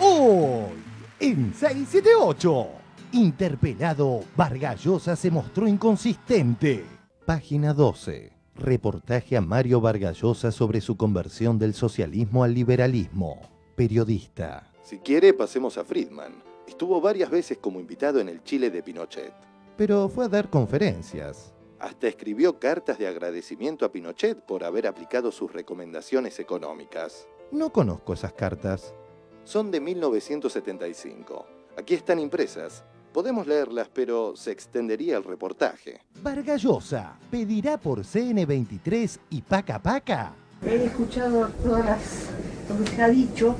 Hoy, en 678, interpelado, Vargallosa se mostró inconsistente. Página 12. Reportaje a Mario Vargallosa sobre su conversión del socialismo al liberalismo. Periodista. Si quiere, pasemos a Friedman. Estuvo varias veces como invitado en el Chile de Pinochet. Pero fue a dar conferencias. Hasta escribió cartas de agradecimiento a Pinochet por haber aplicado sus recomendaciones económicas. No conozco esas cartas. Son de 1975. Aquí están impresas. Podemos leerlas, pero se extendería el reportaje. Vargallosa pedirá por CN23 y Paca Paca. He escuchado todas las lo que se ha dicho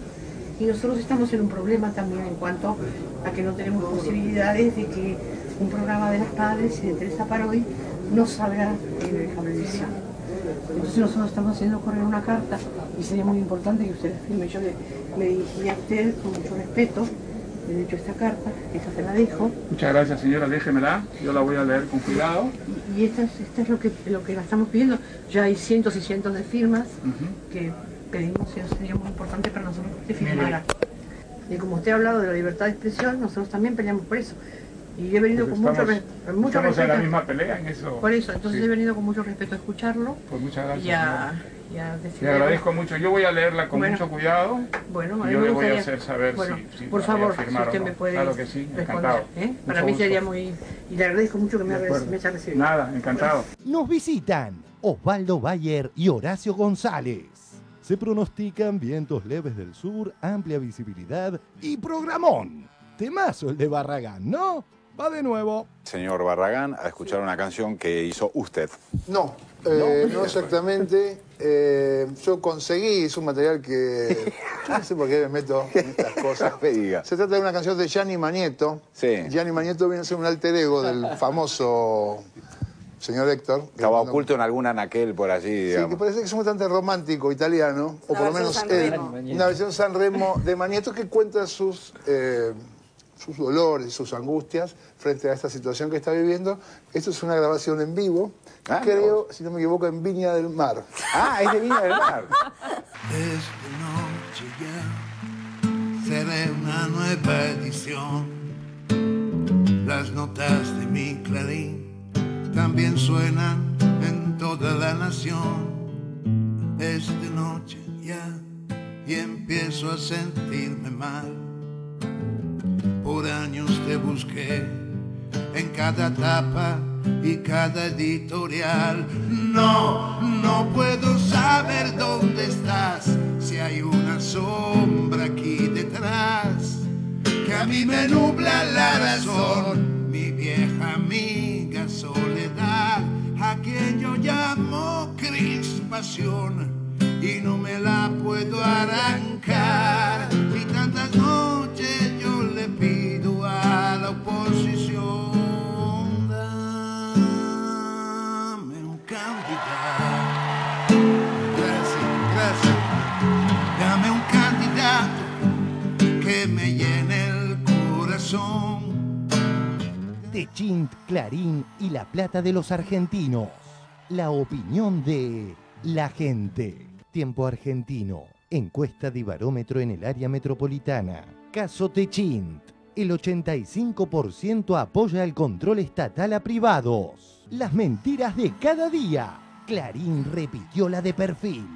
y nosotros estamos en un problema también en cuanto a que no tenemos posibilidades de que un programa de las padres y de Teresa Parodi no salga en la televisión. Entonces nosotros estamos haciendo correr una carta y sería muy importante que usted la firme. Yo le, le dirigí a usted con mucho respeto, le he hecho esta carta, esta se la dejo. Muchas gracias señora, déjemela, yo la voy a leer con cuidado. Y esta es, esta es lo, que, lo que la estamos pidiendo. Ya hay cientos y cientos de firmas que pedimos y sería muy importante para nosotros que usted firmara. Y como usted ha hablado de la libertad de expresión, nosotros también peleamos por eso. Y he venido Pues con mucho, estamos- mucho estamos respeto. en la misma pelea en eso. Por eso, entonces Sí. he venido con mucho respeto a escucharlo Pues muchas gracias. y a, Le agradezco mucho. Yo voy a leerla con Bueno. mucho cuidado. Bueno, y yo le voy a hacer saber bueno, si, si por favor, si usted no. me puede Claro que sí, responder. ¿eh? Para mí gusto. sería muy... Y le agradezco mucho que me, me haya recibido. Nada, encantado. Nos visitan Osvaldo Bayer y Horacio González. Se pronostican vientos leves del sur, amplia visibilidad y programón. Temazo el de Barragán, ¿no? Va de nuevo. Señor Barragán, a escuchar una canción que hizo usted. No, eh, no exactamente. Eh, yo conseguí, es un material que. Yo no sé por qué me meto en estas cosas. Me diga. Se trata de una canción de Gianni Magneto. Sí. Gianni Magneto viene a ser un alter ego del famoso señor Héctor. Estaba oculto en algún anaquel por allí, Sí, que parece que es un cantante romántico italiano, o por lo menos él, San Remo. una versión San Remo de Magneto que cuenta sus, eh, sus dolores y sus angustias frente a esta situación que está viviendo. Esto es una grabación en vivo, Ah, creo, si no me equivoco, en Viña del Mar. Ah, es de Viña del Mar. Esta noche ya seré una nueva edición. Las notas de mi clarín también suenan en toda la nación. Esta noche ya y empiezo a sentirme mal. Por años te busqué en cada etapa y cada editorial. No, no puedo saber dónde estás, si hay una sombra aquí detrás que a mí me nubla la razón, mi vieja amiga soledad, a quien yo llamo crispación y no me la puedo arrancar. Techint, Clarín y La Plata de los Argentinos. La opinión de la gente. Tiempo argentino. Encuesta de barómetro en el área metropolitana. Caso Techint. El 85% apoya el control estatal a privados. Las mentiras de cada día. Clarín repitió la de perfil.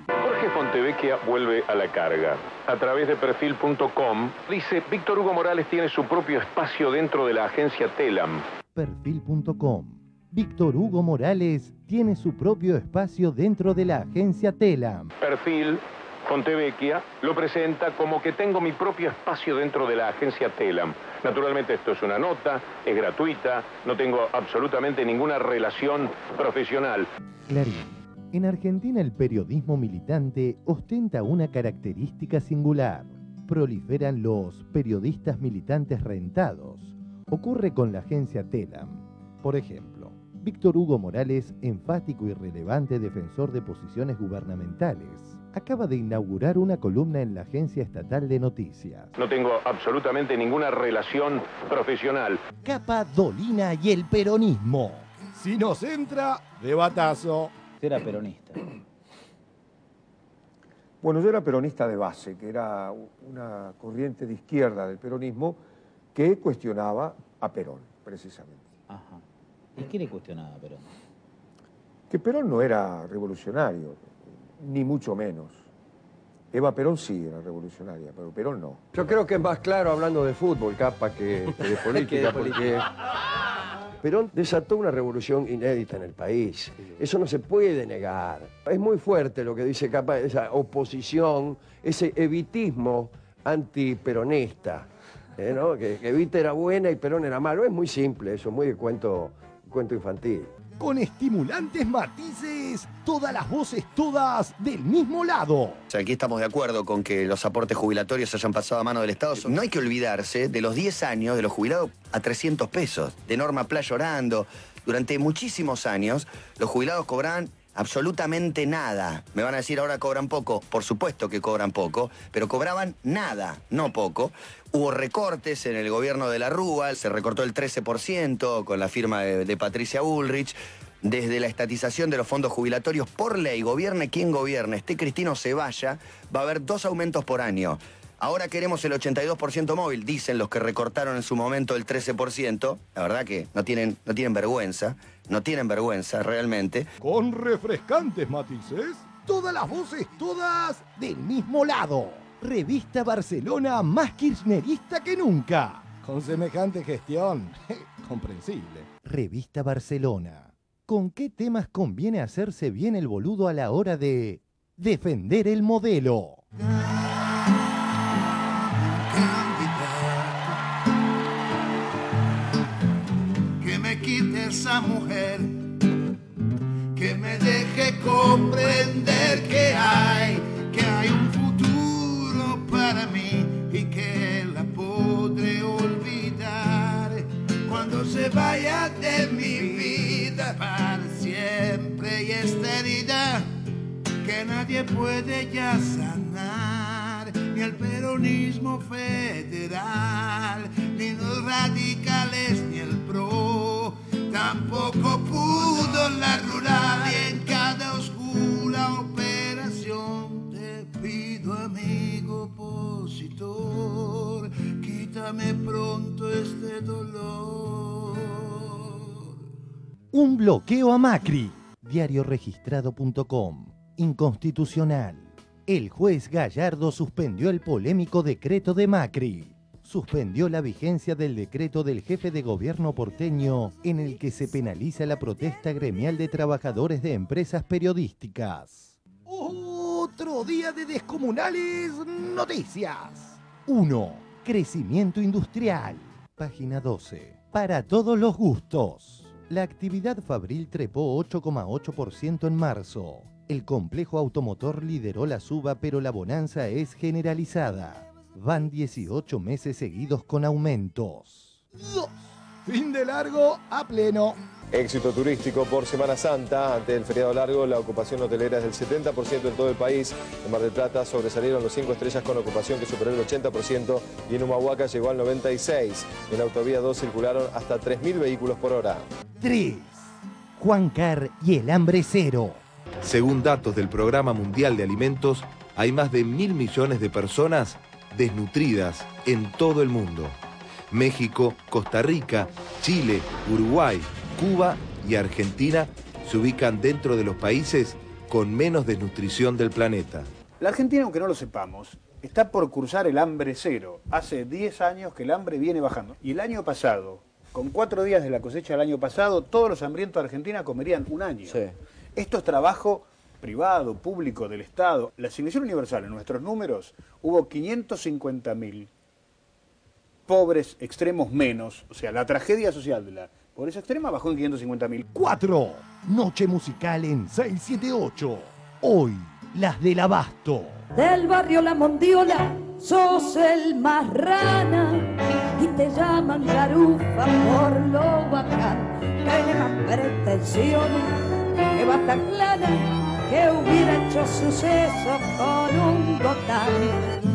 Fontevecchia vuelve a la carga. A través de perfil.com dice, Víctor Hugo Morales tiene su propio espacio dentro de la agencia Telam. Perfil.com. Víctor Hugo Morales tiene su propio espacio dentro de la agencia Telam. Perfil Fontevecchia lo presenta como que tengo mi propio espacio dentro de la agencia Telam. Naturalmente esto es una nota, es gratuita, no tengo absolutamente ninguna relación profesional. Clarín. En Argentina el periodismo militante ostenta una característica singular. Proliferan los periodistas militantes rentados. Ocurre con la agencia Telam. Por ejemplo, Víctor Hugo Morales, enfático y relevante defensor de posiciones gubernamentales, acaba de inaugurar una columna en la Agencia Estatal de Noticias. No tengo absolutamente ninguna relación profesional. Capa Dolina y el peronismo. Si nos entra, de batazo. Era peronista. Bueno, yo era peronista de base, que era una corriente de izquierda del peronismo que cuestionaba a Perón, precisamente. Ajá. ¿Y qué le cuestionaba a Perón? Que Perón no era revolucionario, ni mucho menos. Eva Perón sí era revolucionaria, pero Perón no. Yo creo que es más claro hablando de fútbol, capa, que, que de política, porque Perón desató una revolución inédita en el país. Eso no se puede negar. Es muy fuerte lo que dice Capa, esa oposición, ese evitismo antiperonista. ¿eh, no? que, que Evita era buena y Perón era malo. Es muy simple eso, muy de cuento, cuento infantil. Con estimulantes matices, todas las voces, todas del mismo lado. O sea, aquí estamos de acuerdo con que los aportes jubilatorios hayan pasado a mano del Estado. No hay que olvidarse de los 10 años de los jubilados a 300 pesos, de Norma Pla llorando. Durante muchísimos años, los jubilados cobraban absolutamente nada. Me van a decir ahora cobran poco, por supuesto que cobran poco, pero cobraban nada, no poco. Hubo recortes en el gobierno de la Rúa, se recortó el 13% con la firma de, Patricia Bullrich. Desde la estatización de los fondos jubilatorios por ley, gobierne quien gobierne, esté Cristino se vaya, va a haber dos aumentos por año. Ahora queremos el 82% móvil, dicen los que recortaron en su momento el 13%. La verdad que no tienen, no tienen vergüenza, no tienen vergüenza realmente. Con refrescantes matices, todas las voces, todas del mismo lado. Revista Barcelona más kirchnerista que nunca. Con semejante gestión, comprensible. Revista Barcelona. ¿Con qué temas conviene hacerse bien el boludo a la hora de defender el modelo? Que me deje comprender que hay, que hay un futuro para mí y que la podré olvidar. Cuando se vaya de mi vida para siempre y esta que nadie puede ya sanar, ni el peronismo federal, ni los radicales, ni el PRO, tampoco pudo la rural, y en cada oscura operación te pido, amigo opositor, quítame pronto este dolor. Un bloqueo a Macri. Diarioregistrado.com. Inconstitucional. El juez Gallardo suspendió el polémico decreto de Macri. Suspendió la vigencia del decreto del jefe de gobierno porteño en el que se penaliza la protesta gremial de trabajadores de empresas periodísticas. Otro día de descomunales noticias. 1. Crecimiento industrial. Página 12. Para todos los gustos. La actividad fabril trepó 8,8% en marzo. El complejo automotor lideró la suba, pero la bonanza es generalizada. Van 18 meses seguidos con aumentos. 2. Fin de largo a pleno. Éxito turístico por Semana Santa. Ante el feriado largo, la ocupación hotelera es del 70% en todo el país. En Mar del Plata sobresalieron los 5 estrellas con ocupación que superó el 80% y en Humahuaca llegó al 96%. En la autovía 2 circularon hasta 3.000 vehículos por hora. 3. Juan Car y el hambre cero. Según datos del Programa Mundial de Alimentos, hay más de mil millones de personas desnutridas en todo el mundo. México, Costa Rica, Chile, Uruguay, Cuba y Argentina se ubican dentro de los países con menos desnutrición del planeta. La Argentina, aunque no lo sepamos, está por cursar el hambre cero. Hace 10 años que el hambre viene bajando. Y el año pasado, con cuatro días de la cosecha del año pasado, todos los hambrientos de Argentina comerían un año. Esto es trabajo privado, público, del Estado. La asignación universal, en nuestros números, hubo 550.000 pobres extremos menos. O sea, la tragedia social de la pobreza extrema bajó en 550.000. 4. Noche musical en 678. Hoy, las del abasto. Del barrio La Mondiola, sos el más rana y te llaman garufa por lo bacán. Tiene más pretensiones que Bataclana que hubiera hecho suceso con un gotán.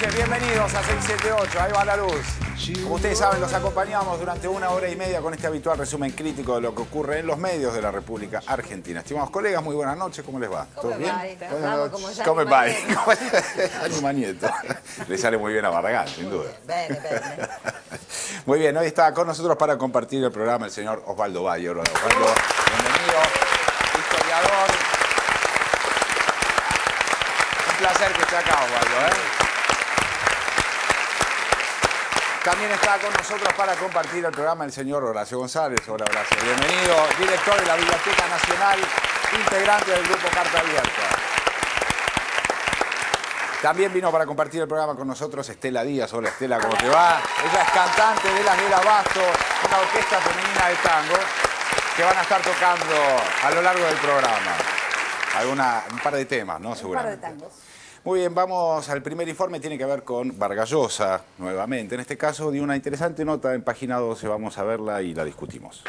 Noches. Bienvenidos a 678. Ahí va la luz. Como ustedes saben, los acompañamos durante una hora y media con este habitual resumen crítico de lo que ocurre en los medios de la República Argentina. Estimados colegas, muy buenas noches. ¿Cómo les va? ¿Todo bien? Buenas noches. ¿Cómo va? Anima Nieto. Le sale muy bien a Barragán, sin duda. Muy bien, hoy está con nosotros para compartir el programa el señor Osvaldo. Hola, Osvaldo, bienvenido, historiador. Un placer que esté acá, Osvaldo. ¿eh? También está con nosotros para compartir el programa el señor Horacio González. Hola, Horacio. Bienvenido, director de la Biblioteca Nacional, integrante del Grupo Carta Abierta. También vino para compartir el programa con nosotros Estela Díaz. Hola Estela, ¿cómo te va? Ella es cantante de las del Abasto, una orquesta femenina de tango que van a estar tocando a lo largo del programa. Alguna, un par de temas, ¿no? Un par de Seguramente. tangos. Muy bien, vamos al primer informe, tiene que ver con Vargallosa, nuevamente. En este caso, dio una interesante nota en página 12, vamos a verla y la discutimos.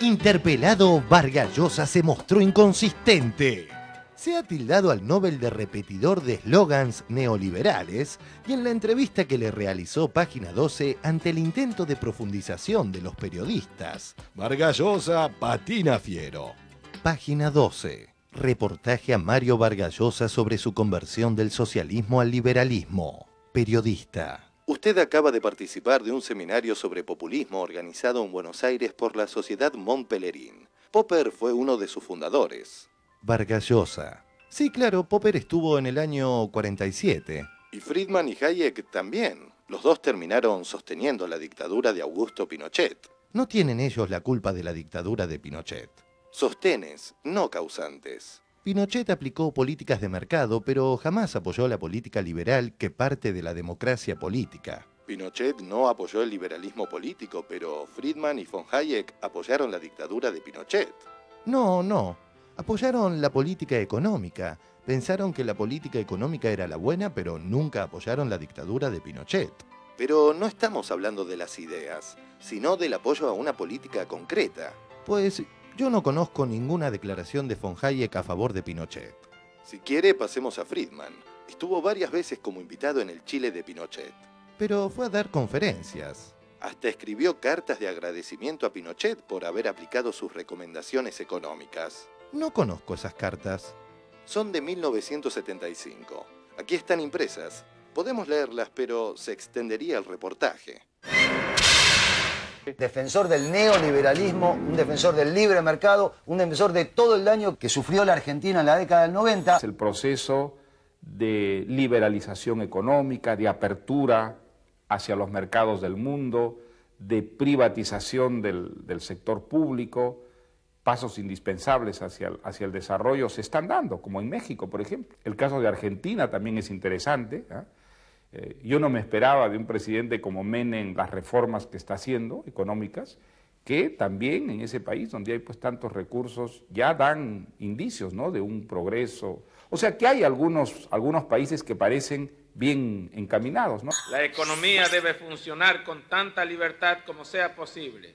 Interpelado, Vargas Llosa se mostró inconsistente. Se ha tildado al Nobel de repetidor de eslogans neoliberales y en la entrevista que le realizó Página 12 ante el intento de profundización de los periodistas, Vargas Llosa patina fiero. Página 12. Reportaje a Mario Vargas Llosa sobre su conversión del socialismo al liberalismo. Periodista. Usted acaba de participar de un seminario sobre populismo organizado en Buenos Aires por la Sociedad Montpellerin. Popper fue uno de sus fundadores. Vargas Llosa. Sí, claro, Popper estuvo en el año 47. Y Friedman y Hayek también. Los dos terminaron sosteniendo la dictadura de Augusto Pinochet. No tienen ellos la culpa de la dictadura de Pinochet. Sostenes, no causantes. Pinochet aplicó políticas de mercado, pero jamás apoyó la política liberal que parte de la democracia política. Pinochet no apoyó el liberalismo político, pero Friedman y von Hayek apoyaron la dictadura de Pinochet. No, no. Apoyaron la política económica. Pensaron que la política económica era la buena, pero nunca apoyaron la dictadura de Pinochet. Pero no estamos hablando de las ideas, sino del apoyo a una política concreta. Pues yo no conozco ninguna declaración de von Hayek a favor de Pinochet. Si quiere, pasemos a Friedman. Estuvo varias veces como invitado en el Chile de Pinochet. Pero fue a dar conferencias. Hasta escribió cartas de agradecimiento a Pinochet por haber aplicado sus recomendaciones económicas. No conozco esas cartas. Son de 1975. Aquí están impresas. Podemos leerlas, pero se extendería el reportaje. Defensor del neoliberalismo, un defensor del libre mercado, un defensor de todo el daño que sufrió la Argentina en la década del 90. Es el proceso de liberalización económica, de apertura hacia los mercados del mundo, de privatización del, del sector público, pasos indispensables hacia el, hacia el desarrollo se están dando, como en México, por ejemplo. El caso de Argentina también es interesante. ¿ah? Eh, yo no me esperaba de un presidente como Menem las reformas que está haciendo económicas, que también en ese país donde hay pues tantos recursos ya dan indicios ¿no? de un progreso. O sea que hay algunos, algunos países que parecen bien encaminados. La economía debe funcionar con tanta libertad como sea posible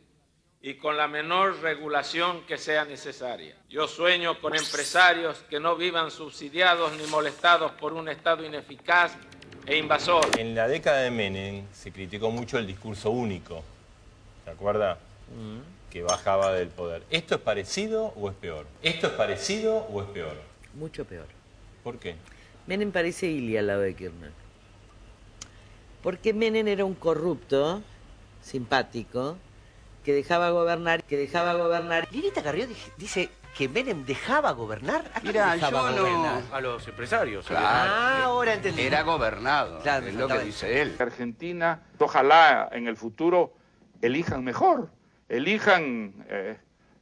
y con la menor regulación que sea necesaria. Yo sueño con empresarios que no vivan subsidiados ni molestados por un Estado ineficaz e invasor. En la década de Menem se criticó mucho el discurso único, ¿se acuerda? Que bajaba del poder. ¿Esto es parecido o es peor? ¿Esto es parecido o es peor? Mucho peor. ¿Por qué? Menem parece Ili al lado de Kirchner. Porque Menem era un corrupto, simpático, que dejaba gobernar, que dejaba gobernar. Lilita Carrió dice que Menem dejaba gobernar. ¿A Mira, dejaba yo no- gobernar? a los empresarios. Ah, ahora entendí. Era gobernado, Claro, es lo que dice él. Argentina, ojalá en el futuro elijan mejor, elijan eh,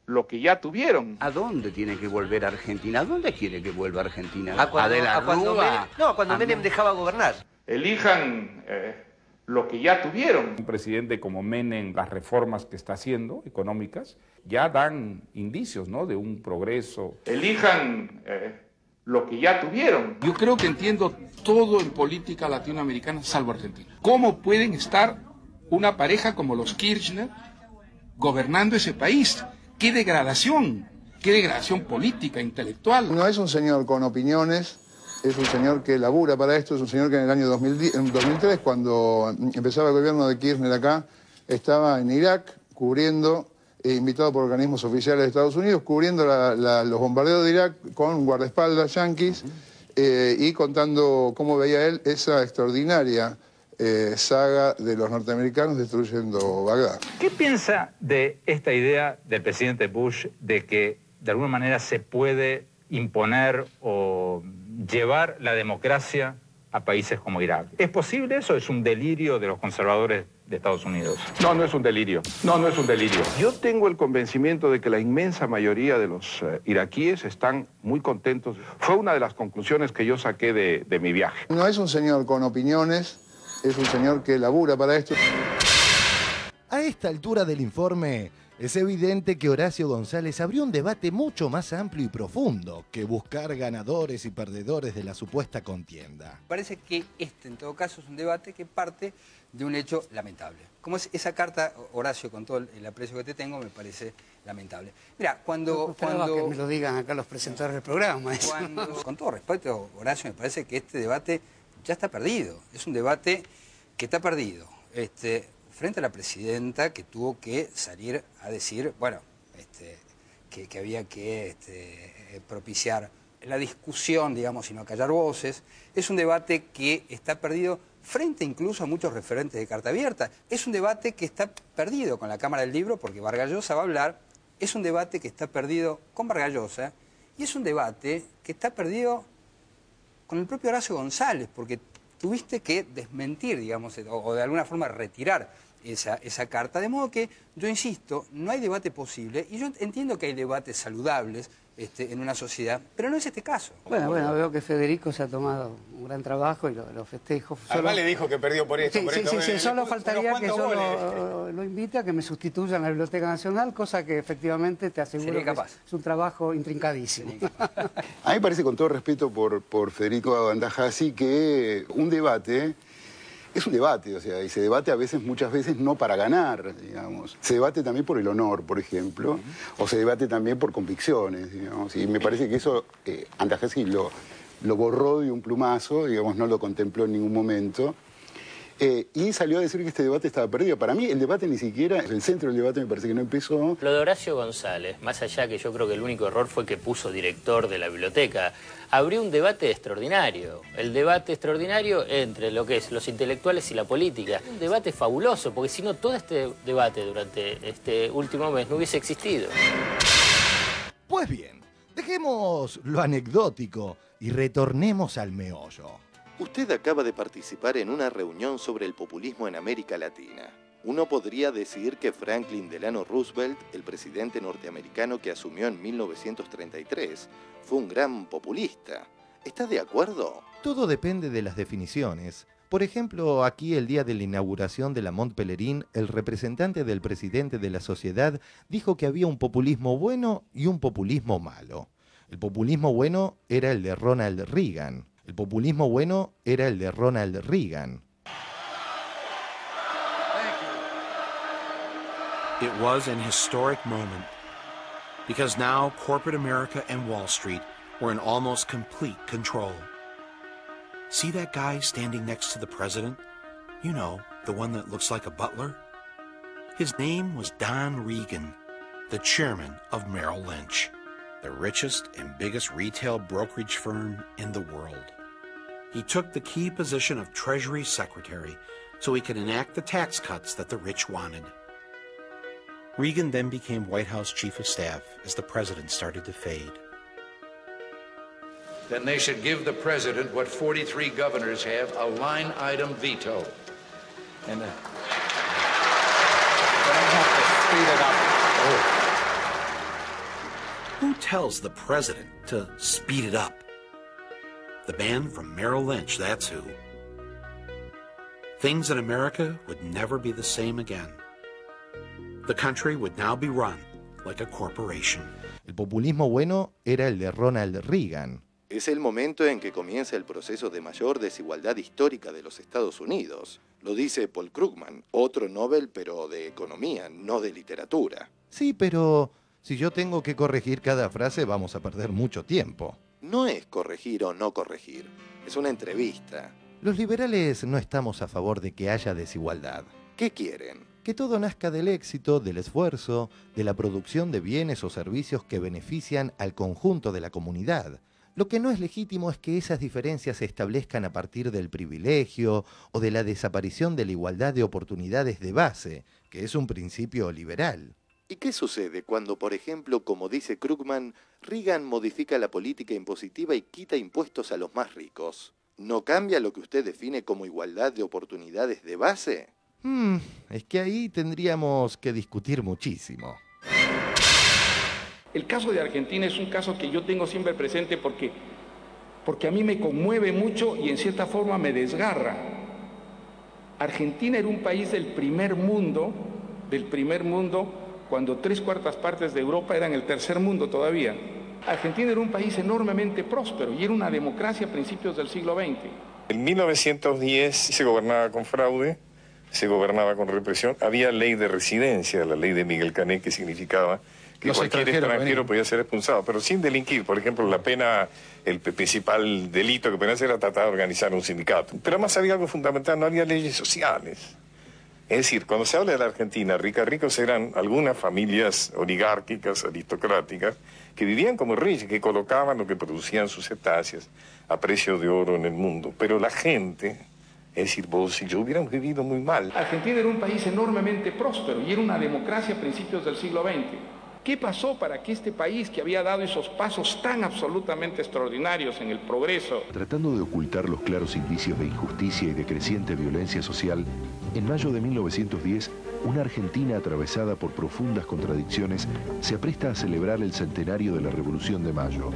lo que ya tuvieron. ¿A dónde tiene que volver Argentina? ¿A dónde quiere que vuelva Argentina? A cuando, de la a cuando Rúa? Menem, no, cuando A Menem dejaba gobernar. Elijan eh, lo que ya tuvieron. Un presidente como Menem, las reformas que está haciendo, económicas, ya dan indicios ¿no? de un progreso. Elijan eh, lo que ya tuvieron. Yo creo que entiendo todo en política latinoamericana salvo Argentina. ¿Cómo pueden estar una pareja como los Kirchner gobernando ese país? ¡Qué degradación! ¡Qué degradación política, intelectual! No es un señor con opiniones, es un señor que labura para esto, es un señor que en el año 2010 en 2003, cuando empezaba el gobierno de Kirchner acá, estaba en Irak cubriendo, eh, invitado por organismos oficiales de Estados Unidos, cubriendo la- la- los bombardeos de Irak con guardaespaldas yanquis eh, y contando cómo veía él esa extraordinaria eh, saga de los norteamericanos destruyendo Bagdad. ¿Qué piensa de esta idea del presidente Bush de que de alguna manera se puede imponer o llevar la democracia a países como Irak? ¿Es posible eso es un delirio de los conservadores de Estados Unidos? No, no es un delirio. No, no es un delirio. Yo tengo el convencimiento de que la inmensa mayoría de los eh, iraquíes están muy contentos. Fue una de las conclusiones que yo saqué de, de mi viaje. No es un señor con opiniones, es un señor que labura para esto. A esta altura del informe, es evidente que Horacio González abrió un debate mucho más amplio y profundo que buscar ganadores y perdedores de la supuesta contienda. Parece que este, en todo caso, es un debate que parte de un hecho lamentable. Como es esa carta, Horacio, con todo el- aprecio que te tengo, me parece lamentable. Mira, cuando... No cuando que me lo digan acá los presentadores del programa. cuando- con todo respeto, Horacio, me parece que este debate ya está perdido. Es un debate que está perdido. Este, frente a la presidenta que tuvo que salir a decir, bueno, este, que, que había que este, eh, propiciar la discusión, digamos, y no callar voces. Es un debate que está perdido frente incluso a muchos referentes de carta abierta. Es un debate que está perdido con la Cámara del Libro porque Vargallosa va a hablar. Es un debate que está perdido con Vargallosa y es un debate que está perdido con el propio Horacio González, porque tuviste que desmentir, digamos, o, o de alguna forma retirar esa, esa carta. De modo que, yo insisto, no hay debate posible, y yo entiendo que hay debates saludables este, en una sociedad, pero no es este caso. Bueno, bueno, veo que Federico se ha tomado un gran trabajo y lo, lo festejo. Además le dijo que perdió por esto, Sí, por sí, esto. sí, sí, Eh, solo faltaría que yo goles. lo, lo invite a que me sustituya en la Biblioteca Nacional, cosa que efectivamente te aseguro Sería que es, capaz. es un trabajo intrincadísimo. A mí me parece, con todo respeto por, por Federico Andajasi, que un debate es un debate, o sea, y se debate a veces, muchas veces, no para ganar, digamos. Se debate también por el honor, por ejemplo, o se debate también por convicciones, digamos. Y me parece que eso eh, Andajasi lo, lo borró de un plumazo, digamos, no lo contempló en ningún momento. Eh, y salió a decir que este debate estaba perdido. Para mí el debate ni siquiera, el centro del debate me parece que no empezó. Lo de Horacio González, más allá que yo creo que el único error fue que puso director de la biblioteca, abrió un debate extraordinario. El debate extraordinario entre lo que es los intelectuales y la política. Un debate fabuloso, porque si no, todo este debate durante este último mes no hubiese existido. Pues bien, dejemos lo anecdótico y retornemos al meollo. Usted acaba de participar en una reunión sobre el populismo en América Latina. Uno podría decir que Franklin Delano Roosevelt, el presidente norteamericano que asumió en 1933, fue un gran populista. ¿Está de acuerdo? Todo depende de las definiciones. Por ejemplo, aquí el día de la inauguración de la Mont Pelerín, el representante del presidente de la sociedad dijo que había un populismo bueno y un populismo malo. El populismo bueno era el de Ronald Reagan. El populismo bueno era el de Ronald Reagan. It was an historic moment because now corporate America and Wall Street were in almost complete control. See that guy standing next to the president? You know, the one that looks like a butler? His name was Don Regan, the chairman of Merrill Lynch, the richest and biggest retail brokerage firm in the world. He took the key position of Treasury Secretary so he could enact the tax cuts that the rich wanted. Reagan then became White House Chief of Staff as the president started to fade. Then they should give the president what 43 governors have a line item veto. And uh, Who tells the president to speed it up? The man from Merrill Lynch, that's who. Things in America would never be the same again. The country would now be run like a corporation. El populismo bueno era el de Ronald Reagan. Es el momento en que comienza el proceso de mayor desigualdad histórica de los Estados Unidos. Lo dice Paul Krugman, otro Nobel pero de economía, no de literatura. Sí, pero si yo tengo que corregir cada frase vamos a perder mucho tiempo. No es corregir o no corregir, es una entrevista. Los liberales no estamos a favor de que haya desigualdad. ¿Qué quieren? Que todo nazca del éxito, del esfuerzo, de la producción de bienes o servicios que benefician al conjunto de la comunidad. Lo que no es legítimo es que esas diferencias se establezcan a partir del privilegio o de la desaparición de la igualdad de oportunidades de base, que es un principio liberal. ¿Y qué sucede cuando, por ejemplo, como dice Krugman, Reagan modifica la política impositiva y quita impuestos a los más ricos? ¿No cambia lo que usted define como igualdad de oportunidades de base? Hmm, es que ahí tendríamos que discutir muchísimo. El caso de Argentina es un caso que yo tengo siempre presente porque, porque a mí me conmueve mucho y en cierta forma me desgarra. Argentina era un país del primer mundo, del primer mundo, cuando tres cuartas partes de Europa eran el tercer mundo todavía. Argentina era un país enormemente próspero y era una democracia a principios del siglo XX. En 1910 se gobernaba con fraude, se gobernaba con represión, había ley de residencia, la ley de Miguel Cané, que significaba que Los cualquier extranjero podía ser expulsado, pero sin delinquir. Por ejemplo, la pena, el principal delito que hacer era tratar de organizar un sindicato. Pero además había algo fundamental, no había leyes sociales. Es decir, cuando se habla de la Argentina, rica, ricos eran algunas familias oligárquicas, aristocráticas, que vivían como reyes, que colocaban lo que producían sus cetáceas a precio de oro en el mundo. Pero la gente, es decir, vos y yo hubiéramos vivido muy mal. Argentina era un país enormemente próspero y era una democracia a principios del siglo XX. ¿Qué pasó para que este país que había dado esos pasos tan absolutamente extraordinarios en el progreso, Tratando de ocultar los claros indicios de injusticia y de creciente violencia social, en mayo de 1910, una Argentina atravesada por profundas contradicciones se apresta a celebrar el centenario de la Revolución de Mayo.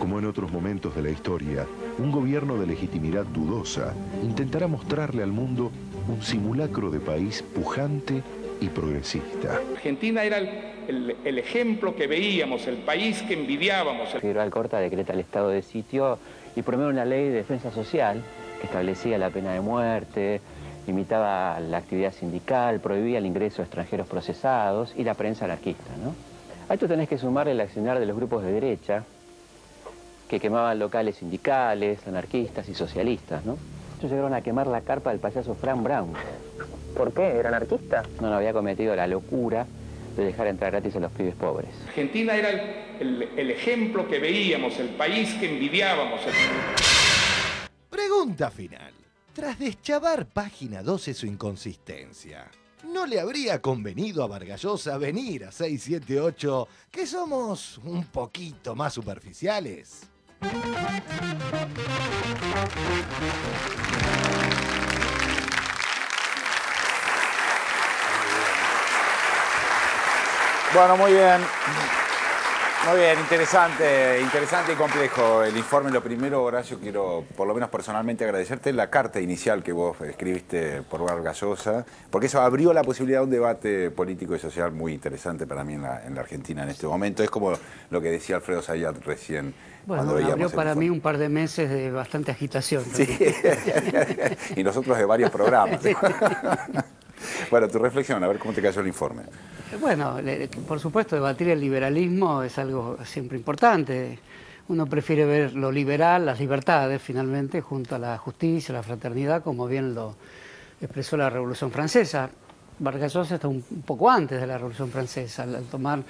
Como en otros momentos de la historia, un gobierno de legitimidad dudosa intentará mostrarle al mundo un simulacro de país pujante y progresista. Argentina era el, el- el ejemplo que veíamos, el país que envidiábamos. Federal Corta decreta el estado de sitio y promueve una ley de defensa social que establecía la pena de muerte, limitaba la actividad sindical, prohibía el ingreso de extranjeros procesados y la prensa anarquista. ¿no? A esto tenés que sumarle el accionar de los grupos de derecha que quemaban locales sindicales, anarquistas y socialistas. ¿no? Ellos llegaron a quemar la carpa del payaso Frank Brown. ¿Por qué? ¿Era anarquista? No, no, había cometido la locura de dejar entrar gratis a los pibes pobres. Argentina era el, el- el ejemplo que veíamos, el país que envidiábamos. Pregunta final. Tras deschavar página 12 su inconsistencia, ¿no le habría convenido a Vargallosa venir a 678 que somos un poquito más superficiales? Bueno, muy bien. Muy bien, interesante, interesante y complejo el informe. Lo primero, Horacio, quiero por lo menos personalmente agradecerte la carta inicial que vos escribiste por Vargas Llosa, porque eso abrió la posibilidad de un debate político y social muy interesante para mí en la, en la Argentina en este momento. Es como lo que decía Alfredo Sayat recién Bueno, abrió para informe. mí un par de meses de bastante agitación. Sí. y nosotros de varios programas. bueno, tu reflexión, a ver cómo te cayó el informe. Bueno, por supuesto, debatir el liberalismo es algo siempre importante. uno prefiere ver lo liberal, las libertades finalmente, junto a la justicia, la fraternidad, como bien lo expresó la Revolución Francesa. Vargas Llosa está un, poco antes de la Revolución Francesa, al, tomar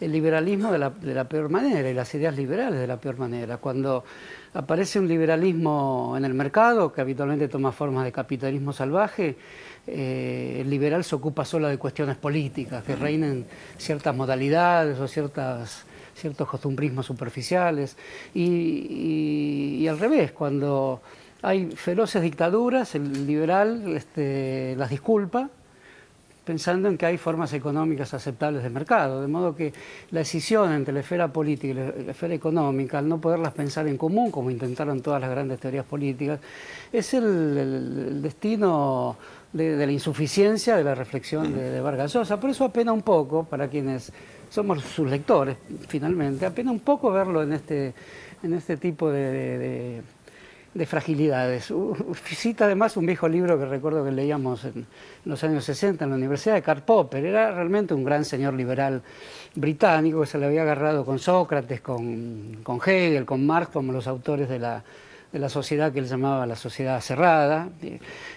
el liberalismo de la, peor manera y las ideas liberales de la peor manera. Cuando aparece un liberalismo en el mercado, que habitualmente toma formas de capitalismo salvaje, eh, el liberal se ocupa solo de cuestiones políticas, que reinen ciertas modalidades o ciertas, ciertos costumbrismos superficiales. Y, al revés, cuando hay feroces dictaduras, el liberal este, las disculpa pensando en que hay formas económicas aceptables de mercado, de modo que la decisión entre la esfera política y la esfera económica, al no poderlas pensar en común, como intentaron todas las grandes teorías políticas, es el, destino de, la insuficiencia de la reflexión de, Vargas Llosa. Por eso apena un poco, para quienes somos sus lectores, finalmente, apena un poco verlo en este, en este tipo de de fragilidades. Cita además un viejo libro que recuerdo que leíamos en los años 60 en la Universidad de Karl Popper. Era realmente un gran señor liberal británico que se le había agarrado con Sócrates, con, con Hegel, con Marx como los autores de la, de la sociedad que él llamaba la sociedad cerrada.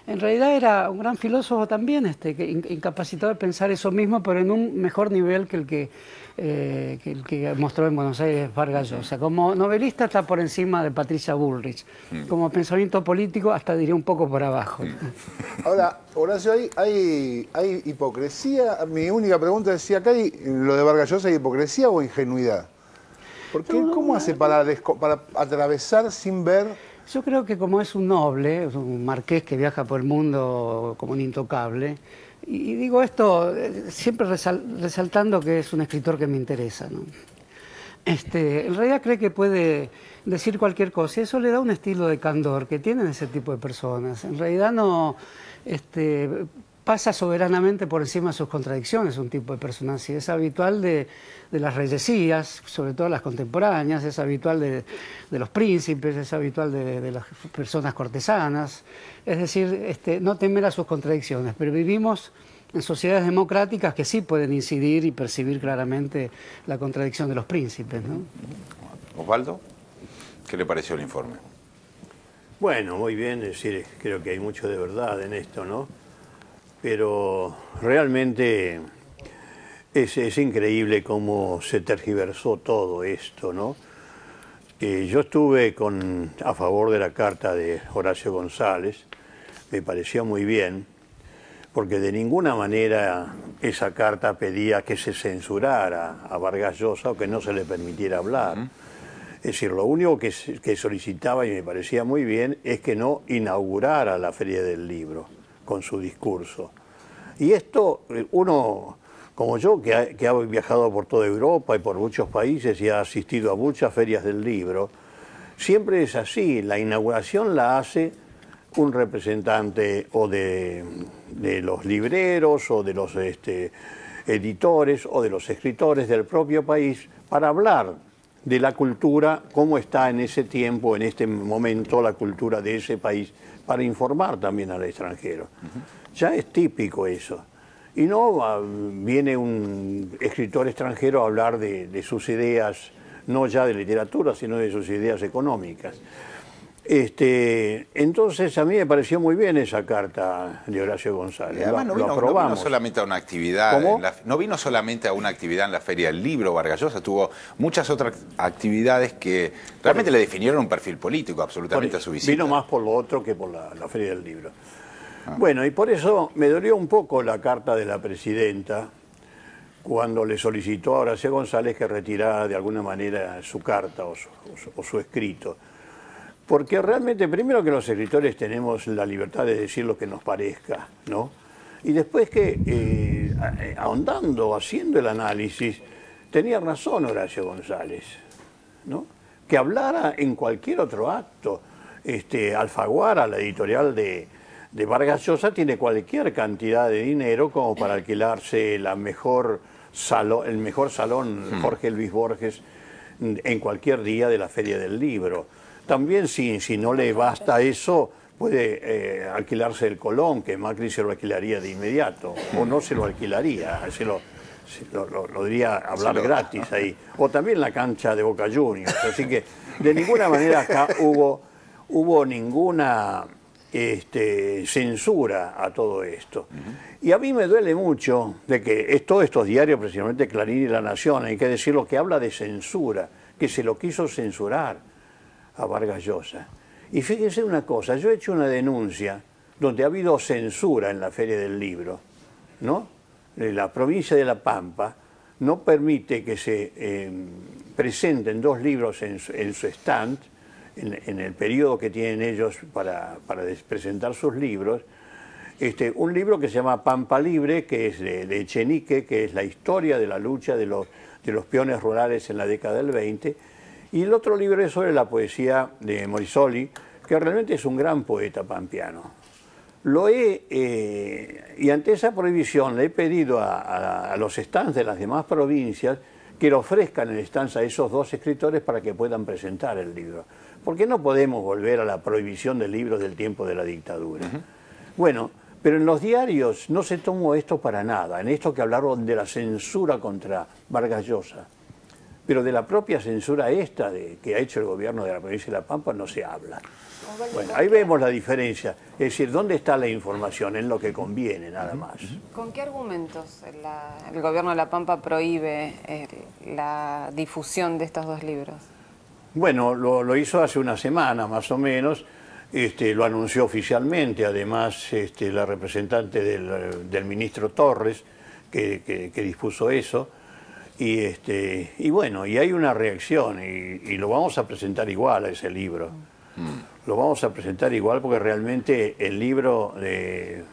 En realidad era un gran filósofo también, este, que incapacitado de pensar eso mismo, pero en un mejor nivel que el que, eh, el que mostró en Buenos Aires Vargas Llosa. Como novelista está por encima de Patricia Bullrich. Mm. Como pensamiento político hasta diría un poco por abajo. Mm. Ahora, Horacio, ¿hay, hay, hay hipocresía? Mi única pregunta es si acá hay, lo de Vargas Llosa, ¿hay hipocresía o ingenuidad? ¿Cómo hace para, para atravesar sin ver yo creo que como es un noble, un marqués que viaja por el mundo como un intocable, y digo esto eh, siempre resaltando que es un escritor que me interesa, ¿no? Este, en realidad cree que puede decir cualquier cosa y eso le da un estilo de candor que tienen ese tipo de personas. En realidad no, este, pasa soberanamente por encima de sus contradicciones, un tipo de personaje. Es habitual de, las reyesías, sobre todo las contemporáneas, es habitual de, los príncipes, es habitual de, las personas cortesanas. Es decir, este, no temer a sus contradicciones, pero vivimos en sociedades democráticas que sí pueden incidir y percibir claramente la contradicción de los príncipes. Osvaldo, ¿qué le pareció el informe? Bueno, muy bien, es decir, creo que hay mucho de verdad en esto, ¿no? Pero realmente es, increíble cómo se tergiversó todo esto, ¿no? Eh, yo estuve con, a favor de la carta de Horacio González, me pareció muy bien, porque de ninguna manera esa carta pedía que se censurara a Vargas Llosa o que no se le permitiera hablar. Es decir, lo único que, que solicitaba, y me parecía muy bien, es que no inaugurara la Feria del Libro con su discurso. Y esto, eh, uno como yo, que ha, viajado por toda Europa y por muchos países y ha asistido a muchas ferias del libro, siempre es así, la inauguración la hace un representante o de, los libreros o de los este, editores o de los escritores del propio país para hablar de la cultura, cómo está en ese tiempo, en este momento la cultura de ese país, para informar también al extranjero. Ya es típico eso. Y no ah, viene un escritor extranjero a hablar de, sus ideas, no ya de literatura, sino de sus ideas económicas. Este, entonces a mí me pareció muy bien esa carta de Horacio González. Además, no, vino, solamente a una actividad, no vino solamente a una actividad en la Feria del Libro Vargallosa, tuvo muchas otras actividades que realmente le definieron un perfil político absolutamente a su visita. Vino más por lo otro que por la Feria del Libro. Ah. Bueno, y por eso me dolió un poco la carta de la presidenta cuando le solicitó a Horacio González que retirara de alguna manera su carta o su, escrito. Porque realmente, primero que los escritores tenemos la libertad de decir lo que nos parezca, ¿no? Y después que, eh, ahondando, haciendo el análisis, tenía razón Horacio González, ¿no? Que hablara en cualquier otro acto. Este, Alfaguara, la editorial de, de Vargas Llosa tiene cualquier cantidad de dinero como para alquilarse la mejor el mejor salón hmm. Jorge Luis Borges en cualquier día de la Feria del Libro. También si, si no le basta eso, puede eh, alquilarse el Colón, que Macri se lo alquilaría de inmediato, o no se lo alquilaría, se lo, Lo, lo- lo diría hablar lo- gratis ahí. O también la cancha de Boca Juniors. Así que de ninguna manera acá hubo, hubo ninguna este, censura a todo esto. Y a mí me duele mucho de que es- todos estos diarios, precisamente Clarín y La Nación, hay que decirlo, que habla de censura, que se lo quiso censurar a Vargas Llosa. Y fíjense una cosa, yo he hecho una denuncia donde ha habido censura en la Feria del Libro, ¿no? Eh, La provincia de La Pampa no permite que se eh, presenten dos libros en su, en stand, en, el periodo que tienen ellos para, para presentar sus libros, este, un libro que se llama Pampa Libre, que es de, de Echenique, que es la historia de la lucha de los, de los peones rurales en la década del 20, y el otro libro es sobre la poesía de Morisoli, que realmente es un gran poeta pampeano. Lo he, eh, y ante esa prohibición le he pedido a, a- a los stands de las demás provincias que le ofrezcan el stands a esos dos escritores para que puedan presentar el libro. Porque no podemos volver a la prohibición de libros del tiempo de la dictadura. Bueno, pero en los diarios no se tomó esto para nada, en esto que hablaron de la censura contra Vargas Llosa. Pero de la propia censura esta de, que ha hecho el gobierno de la provincia de La Pampa no se habla. Bueno, ahí vemos la diferencia. Es decir, ¿dónde está la información? En lo que conviene, nada más. ¿Con qué argumentos la- el gobierno de La Pampa prohíbe eh, la difusión de estos dos libros? Bueno, lo, lo hizo hace una semana más o menos, este, lo anunció oficialmente, además este, la representante del, del ministro Torres, que, que- que dispuso eso, y, este, y bueno, y hay una reacción, y, y lo vamos a presentar igual a ese libro. Lo vamos a presentar igual porque realmente el libro de,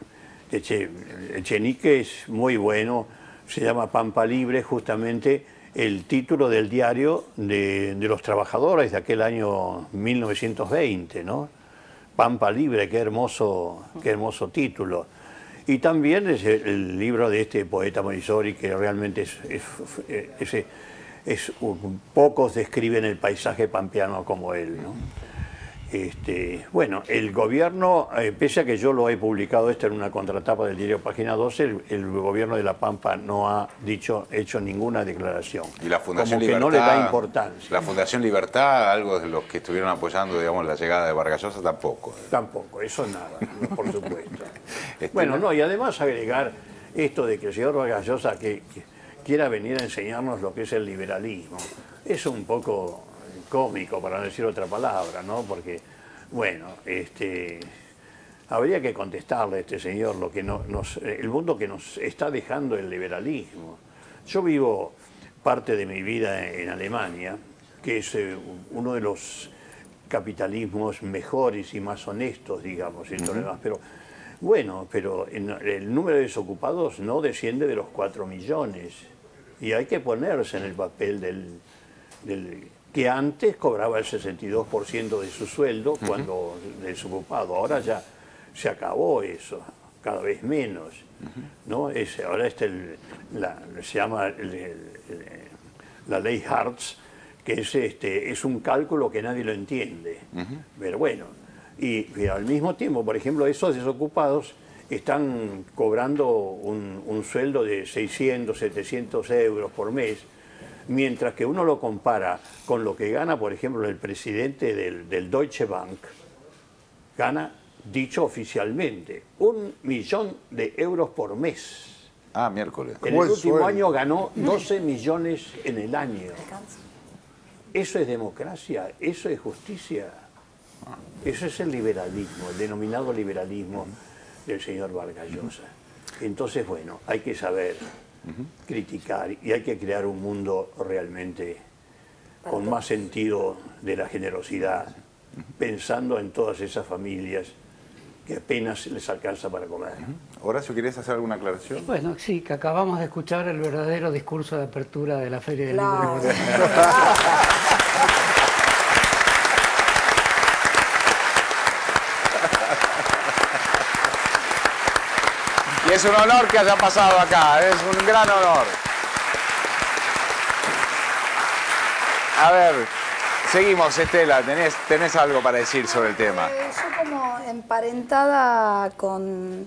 de Che- Echenique es muy bueno, se llama Pampa Libre, justamente el título del diario de, de los trabajadores de aquel año 1920, ¿no? Pampa Libre, qué hermoso, qué hermoso título. Y también es el, libro de este poeta Morisori, que realmente es, pocos describen el paisaje pampeano como él. Este, bueno, el gobierno, eh, pese a que yo lo he publicado esto en una contratapa del diario Página 12, el, el gobierno de La Pampa no ha dicho, hecho ninguna declaración. Y la Fundación Como que Libertad. no le da importancia. La Fundación Libertad, algo de los que estuvieron apoyando, digamos, la llegada de Vargas Llosa, tampoco. Tampoco, eso nada, por supuesto. Este, Bueno, no, y además agregar esto de que el señor Vargas Llosa que, que quiera venir a enseñarnos lo que es el liberalismo, es un poco cómico, para no decir otra palabra, ¿no? Porque, bueno, este, habría que contestarle a este señor lo que no- nos, el mundo que nos está dejando el liberalismo. Yo vivo parte de mi vida en Alemania, que es eh, uno de los capitalismos mejores y más honestos, digamos, y todo lo Ujú. demás. Pero bueno, pero el número de desocupados no desciende de los 4 millones. Y hay que ponerse en el papel del, del- que antes cobraba el 62% de su sueldo cuando desocupado. Ahora ya se acabó eso, cada vez menos. ¿no? Es, ahora está el- la, se llama el- el- el- la ley Hartz, que es, este, es un cálculo que nadie lo entiende. Pero bueno, y, y al mismo tiempo, por ejemplo, esos desocupados están cobrando un, un sueldo de 600, 700 euros por mes, mientras que uno lo compara con lo que gana, por ejemplo, el presidente del, del Deutsche Bank, gana, dicho oficialmente, un millón de euros por mes. Ah, miércoles. En el último año ganó 12 millones en el año. ¿Eso es democracia? ¿Eso es justicia? Eso es el liberalismo, el denominado liberalismo del señor Vargas Llosa. Entonces, bueno, hay que saber criticar y hay que crear un mundo realmente con más sentido de la generosidad, pensando en todas esas familias que apenas les alcanza para comer. Horacio, ¿quieres hacer alguna aclaración? Bueno, sí, que acabamos de escuchar el verdadero discurso de apertura de la Feria del Claro. Libro. Y es un honor que haya pasado acá, es un gran honor. A ver, seguimos, Estela, tenés, tenés algo para decir sobre el tema. Eh, yo como emparentada con,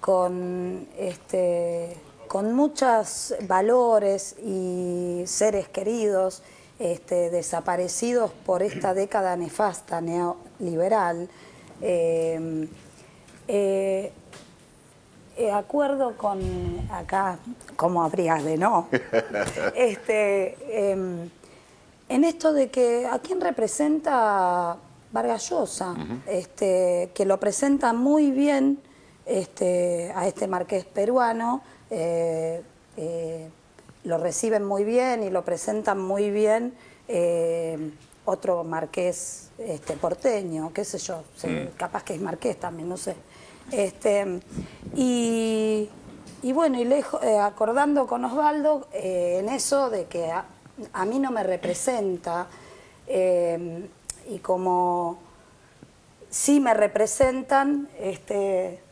con, este, con muchos valores y seres queridos este, desaparecidos por esta década nefasta neoliberal. Eh, eh, eh, acuerdo con acá, como habría de no, este, em, en esto de que a quién representa Vargas Llosa, este, que lo presenta muy bien este, a este marqués peruano, eh, eh, lo reciben muy bien y lo presentan muy bien eh, otro marqués este, porteño, qué sé yo, mm. capaz que es marqués también, no sé. Este, y, bueno, y acordando con Osvaldo en eso de que a, a, mí no me representa y como sí me representan este,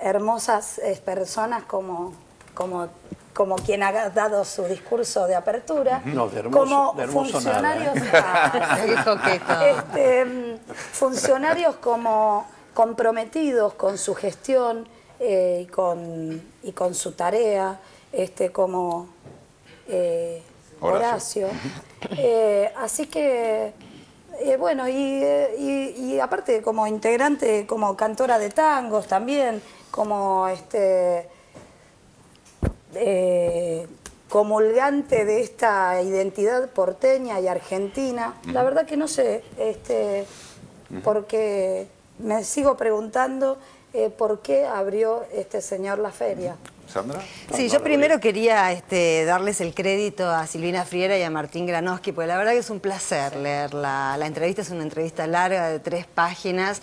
hermosas eh, personas como, como, como quien ha dado su discurso de apertura, como funcionarios, funcionarios como comprometidos con su gestión eh, y, con, y con su tarea, este, como eh, Horacio. así que eh, bueno, y, aparte como integrante, como cantora de tangos también, como este eh, comulgante de esta identidad porteña y argentina. La verdad que no sé, este, porque me sigo preguntando eh, por qué abrió este señor la feria. Sandra. Sí, yo primero quería este, darles el crédito a Silvina Friera y a Martín Granoski, porque la verdad que es un placer leerla. La entrevista es una entrevista larga de tres páginas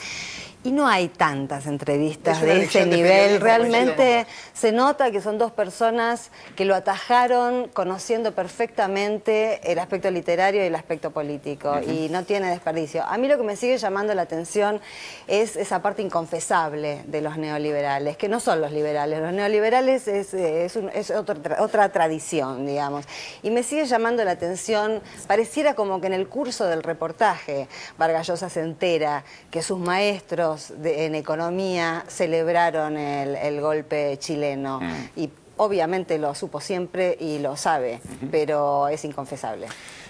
y no hay tantas entrevistas de ese nivel. Realmente se nota que son dos personas que lo atajaron conociendo perfectamente el aspecto literario y el aspecto político. Y no tiene desperdicio. A mí lo que me sigue llamando la atención es esa parte inconfesable de los neoliberales, que no son los liberales. Los neoliberales es, otra tradición, digamos. Y me sigue llamando la atención, pareciera como que en el curso del reportaje Vargas Llosa se entera que sus maestros en economía celebraron el, golpe chileno mm. y obviamente lo supo siempre y lo sabe, pero es inconfesable.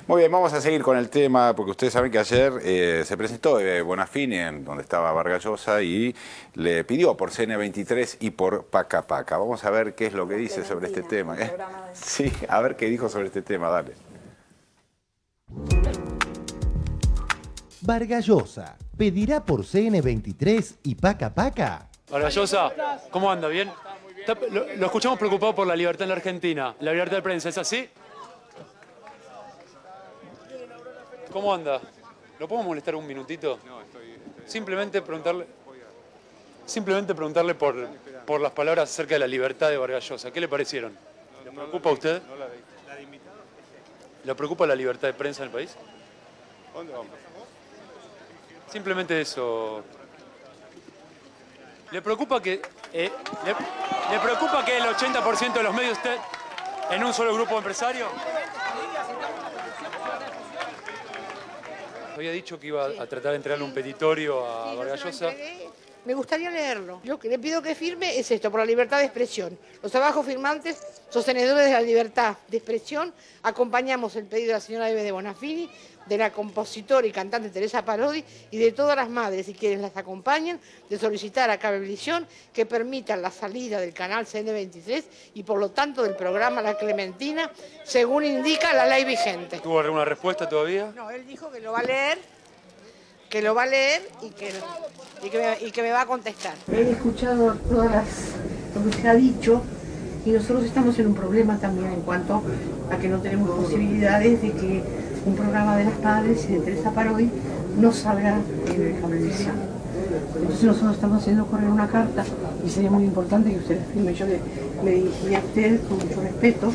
Muy bien, vamos a seguir con el tema, porque ustedes saben que ayer eh, se presentó eh, Bonafini, en donde estaba Vargallosa, y le pidió por CN23 y por Paca Paca. Vamos a ver qué es lo que dice sobre este tema. ¿eh? Sí, a ver qué dijo sobre este tema, dale. Vargallosa pedirá por CN23 y Paca Paca. Vargallosa, ¿cómo anda? ¿Bien? Lo, lo, escuchamos preocupado por la libertad en la Argentina. ¿La libertad de prensa es así? ¿Cómo anda? ¿Lo puedo molestar un minutito? Simplemente preguntarle... Simplemente preguntarle por, por las palabras acerca de la libertad de Vargallosa. ¿Qué le parecieron? ¿Le preocupa a usted? ¿Le preocupa la libertad de prensa en el país? ¿Dónde vamos? Simplemente eso. ¿Le preocupa que, eh, le, preocupa que el 80% de los medios estén en un solo grupo empresario? Había dicho que iba a tratar de entregarle un petitorio a Vargallosa. Me gustaría leerlo. Lo que le pido que firme es esto, por la libertad de expresión. Los trabajos firmantes, sostenedores de la libertad de expresión, acompañamos el pedido de la señora Eve de Bonafini de la compositora y cantante Teresa Parodi y de todas las madres y quienes las acompañan de solicitar a Cablevisión que permitan la salida del canal CN23 y por lo tanto del programa La Clementina según indica la ley vigente. ¿Tuvo alguna respuesta todavía? No, él dijo que lo va a leer, que lo va a leer y que, y que, me, va a contestar. He escuchado todas las, lo que se ha dicho y nosotros estamos en un problema también en cuanto a que no tenemos posibilidades de que un programa de las padres y de Teresa Parodi no salga en la televisión. Entonces nosotros estamos haciendo correr una carta y sería muy importante que usted la firme. Yo le, le dirigí a usted con mucho respeto,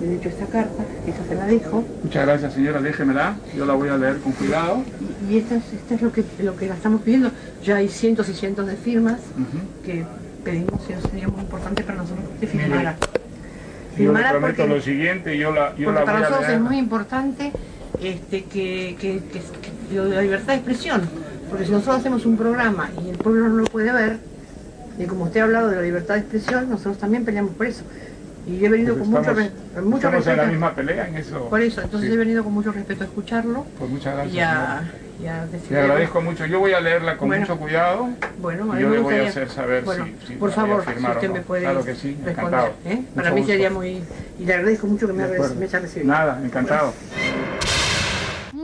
le he dicho esta carta, esa se la dejo. Muchas gracias señora, déjemela, yo la voy a leer con cuidado. Y, esta, es, lo que, lo que la estamos pidiendo. Ya hay cientos y cientos de firmas que pedimos y sería muy importante para nosotros que firmara. Yo le prometo lo siguiente, yo la, yo la voy para nosotros es muy importante este, que, que, la libertad de expresión, porque si nosotros hacemos un programa y el pueblo no lo puede ver, y como usted ha hablado de la libertad de expresión, nosotros también peleamos por eso. Y he venido Pues con mucho, estamos- re- mucho estamos en respeto. la misma pelea en eso. Por eso, entonces Sí. he venido con mucho respeto a escucharlo. Pues muchas gracias. Y a, y a Le agradezco mucho. Yo voy a leerla con Bueno. mucho cuidado. Bueno, a yo le voy a hacer saber bueno, si, si por favor, si usted no. me puede Claro que sí, responder. ¿eh? Para Mucho mí gusto. sería muy... Y le agradezco mucho que me, me haya recibido. Nada, encantado.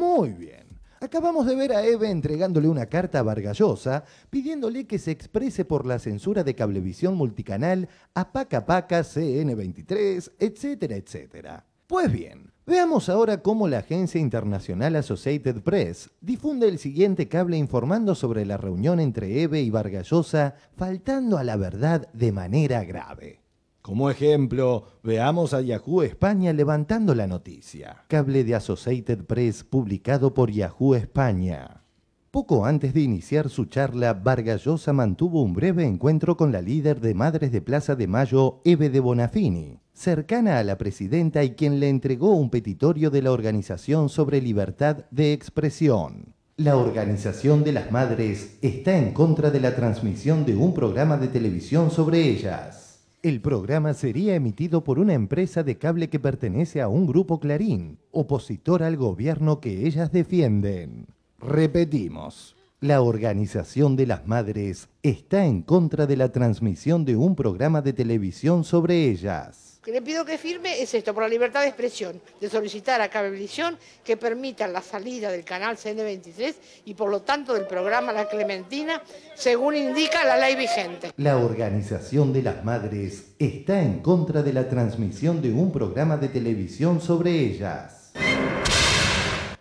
Muy bien. Acabamos de ver a Eve entregándole una carta a Vargallosa pidiéndole que se exprese por la censura de Cablevisión Multicanal a Paca Paca, CN23, etcétera, etcétera. Pues bien, veamos ahora cómo la agencia internacional Associated Press difunde el siguiente cable informando sobre la reunión entre Eve y Vargallosa, faltando a la verdad de manera grave. Como ejemplo, veamos a Yahoo España levantando la noticia. Cable de Associated Press publicado por Yahoo España. Poco antes de iniciar su charla, Vargallosa mantuvo un breve encuentro con la líder de Madres de Plaza de Mayo, Eve de Bonafini, cercana a la presidenta y quien le entregó un petitorio de la Organización sobre Libertad de Expresión. La Organización de las Madres está en contra de la transmisión de un programa de televisión sobre ellas. El programa sería emitido por una empresa de cable que pertenece a un grupo Clarín, opositor al gobierno que ellas defienden. Repetimos, la Organización de las Madres está en contra de la transmisión de un programa de televisión sobre ellas. Que le pido que firme es esto, por la libertad de expresión, de solicitar a Cablevisión que permitan la salida del canal CN23 y por lo tanto del programa La Clementina, según indica la ley vigente. La Organización de las Madres está en contra de la transmisión de un programa de televisión sobre ellas.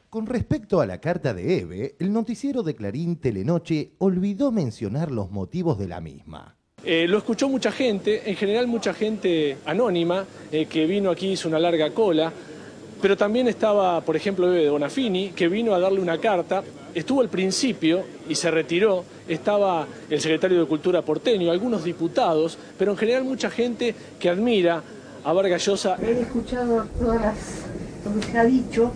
Con respecto a la carta de Eve, el noticiero de Clarín Telenoche olvidó mencionar los motivos de la misma. Eh, lo escuchó mucha gente, en general mucha gente anónima, eh, que vino aquí, hizo una larga cola, pero también estaba, por ejemplo, Bebe de Bonafini, que vino a darle una carta, estuvo al principio y se retiró, estaba el secretario de Cultura porteño, algunos diputados, pero en general mucha gente que admira a Vargas Llosa. He escuchado todas las, lo que se ha dicho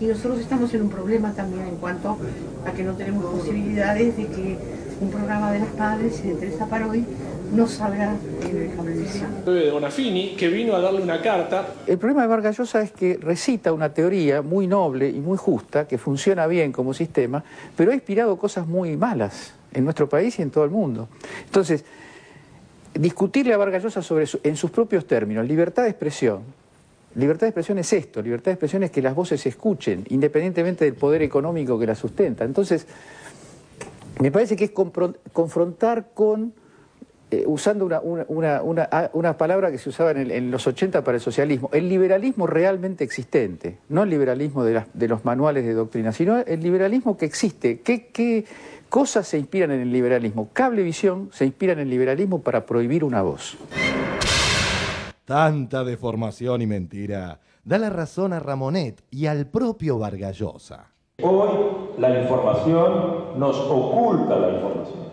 y nosotros estamos en un problema también en cuanto a que no tenemos posibilidades de que un programa de las padres y de Teresa Parodi no salga en Cablevisión. De Bonafini, que vino a darle una carta, El problema de Vargas Llosa es que recita una teoría muy noble y muy justa, que funciona bien como sistema, pero ha inspirado cosas muy malas en nuestro país y en todo el mundo. Entonces, discutirle a Vargas Llosa sobre su- en sus propios términos, libertad de expresión. Libertad de expresión es esto, libertad de expresión es que las voces se escuchen, independientemente del poder económico que las sustenta. Entonces, me parece que es confrontar con, eh, usando una, una- palabra que se usaba en, los 80 para el socialismo, el liberalismo realmente existente, no el liberalismo de los manuales de doctrina, sino el liberalismo que existe. ¿Qué, qué cosas se inspiran en el liberalismo? Cablevisión se inspira en el liberalismo para prohibir una voz. Tanta deformación y mentira da la razón a Ramonet y al propio Vargallosa. Hoy la información nos oculta la información.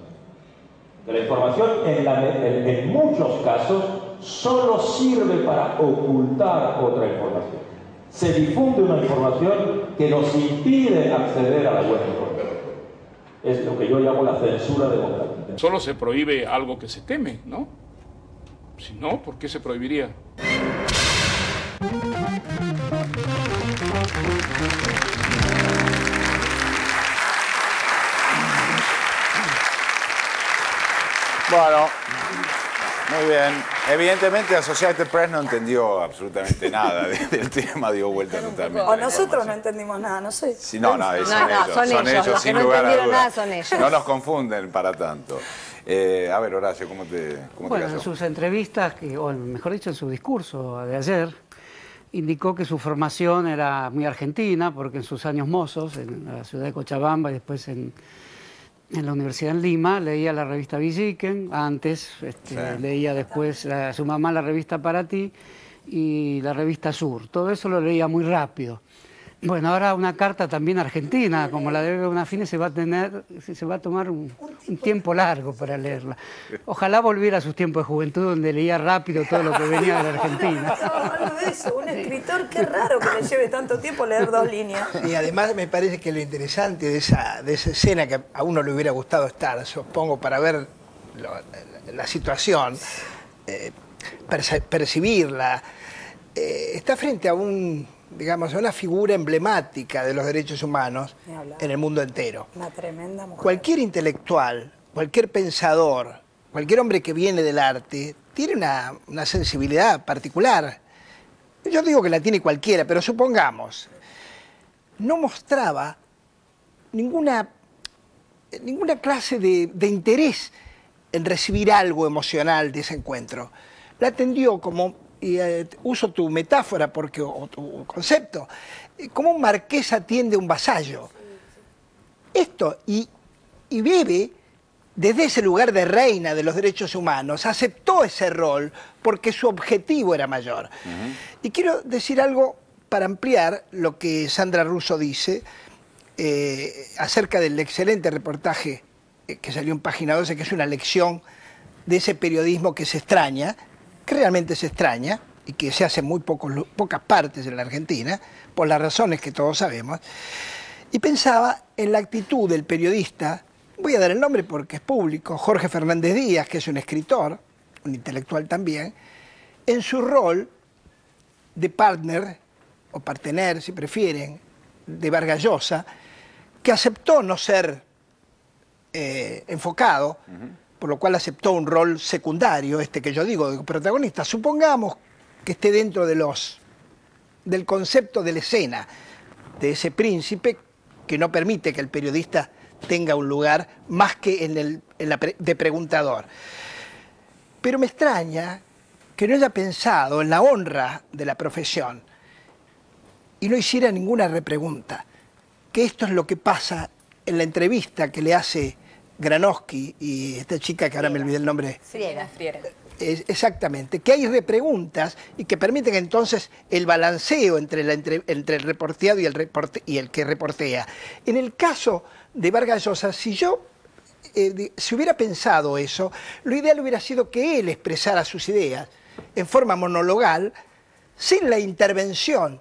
La información en, muchos casos solo sirve para ocultar otra información. Se difunde una información que nos impide acceder a la buena información. Es lo que yo llamo la censura democrática. Solo se prohíbe algo que se teme, ¿no? Si no, ¿por qué se prohibiría? Bueno, muy bien. Evidentemente Associated Press no entendió absolutamente nada de- del tema, dio vuelta totalmente. O nosotros no entendimos nada, no sé. Sí, no, no, es- No, son no, ellos, son ellos, los que no lugar a entendieron dudas. nada son ellos. No nos confunden para tanto. Eh, a ver, Horacio, ¿cómo te, cómo Bueno, te en sus entrevistas, que, o mejor dicho, en su discurso de ayer, indicó que su formación era muy argentina, porque en sus años mozos, en la ciudad de Cochabamba y después en, en la Universidad en Lima, leía la revista Villiquen, antes este, Sí. leía después su mamá la revista Para Ti y la revista Sur. Todo eso lo leía muy rápido. Bueno, ahora una carta también argentina, como la de Bonafini, se va a tener, se va a tomar un, un tiempo largo para leerla. Ojalá volviera a sus tiempos de juventud donde leía rápido todo lo que venía de la Argentina. Hablando de eso, un escritor, qué raro que le lleve tanto tiempo leer dos líneas. Y además me parece que lo interesante de esa, de esa escena que a uno le hubiera gustado estar, supongo, para ver lo- la, la situación, eh, percibirla, eh, está frente a un, digamos, una figura emblemática de los derechos humanos en el mundo entero. Una tremenda mujer. Cualquier intelectual, cualquier pensador, cualquier hombre que viene del arte, tiene una, una sensibilidad particular. Yo digo que la tiene cualquiera, pero supongamos, no mostraba ninguna, ninguna clase de, de interés en recibir algo emocional de ese encuentro. La atendió como, y eh, uso tu metáfora porque, o tu concepto, eh, como un marqués atiende a un vasallo. Esto, y, y Bebe, desde ese lugar de reina de los derechos humanos, aceptó ese rol porque su objetivo era mayor. Y quiero decir algo para ampliar lo que Sandra Russo dice eh, acerca del excelente reportaje que salió en Página 12, que es una lección de ese periodismo que se extraña, que realmente se extraña y que se hace muy pocas partes en la Argentina, por las razones que todos sabemos, y pensaba en la actitud del periodista, voy a dar el nombre porque es público, Jorge Fernández Díaz, que es un escritor, un intelectual también, en su rol de partner, o partener si prefieren, de Vargallosa, que aceptó no ser eh, enfocado, por lo cual aceptó un rol secundario, este que yo digo, de protagonista. Supongamos que esté dentro de los, del concepto de la escena, de ese príncipe que no permite que el periodista tenga un lugar más que en el de preguntador. Pero me extraña que no haya pensado en la honra de la profesión y no hiciera ninguna repregunta, que esto es lo que pasa en la entrevista que le hace Granowski y esta chica que ahora me olvidé el nombre. Friera. Friera. Es- exactamente, que hay repreguntas y que permiten entonces el balanceo entre, la entre, entre el reporteado y el, reporte- y el que reportea. En el caso de Vargas Llosa, si yo eh, si hubiera pensado eso, lo ideal hubiera sido que él expresara sus ideas en forma monologal, sin la intervención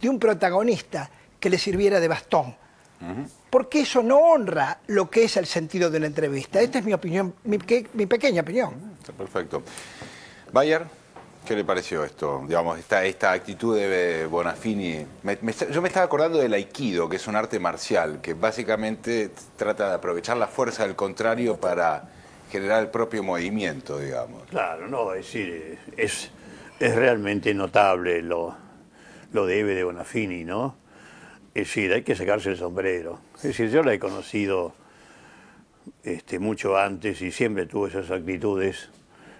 de un protagonista que le sirviera de bastón. Porque eso no honra lo que es el sentido de una entrevista. Esta es mi opinión, mi, que- mi pequeña opinión. Está perfecto. Bayer, ¿qué le pareció esto? Digamos, esta, esta actitud de Bonafini. Me- me está- yo me estaba acordando del Aikido, que es un arte marcial, que básicamente trata de aprovechar la fuerza del contrario para generar el propio movimiento, digamos. Claro, no, es decir, es, es realmente notable lo, lo de Eve de Bonafini, ¿no? Es decir, hay que sacarse el sombrero. Es decir, yo la he conocido este, mucho antes y siempre tuvo esas actitudes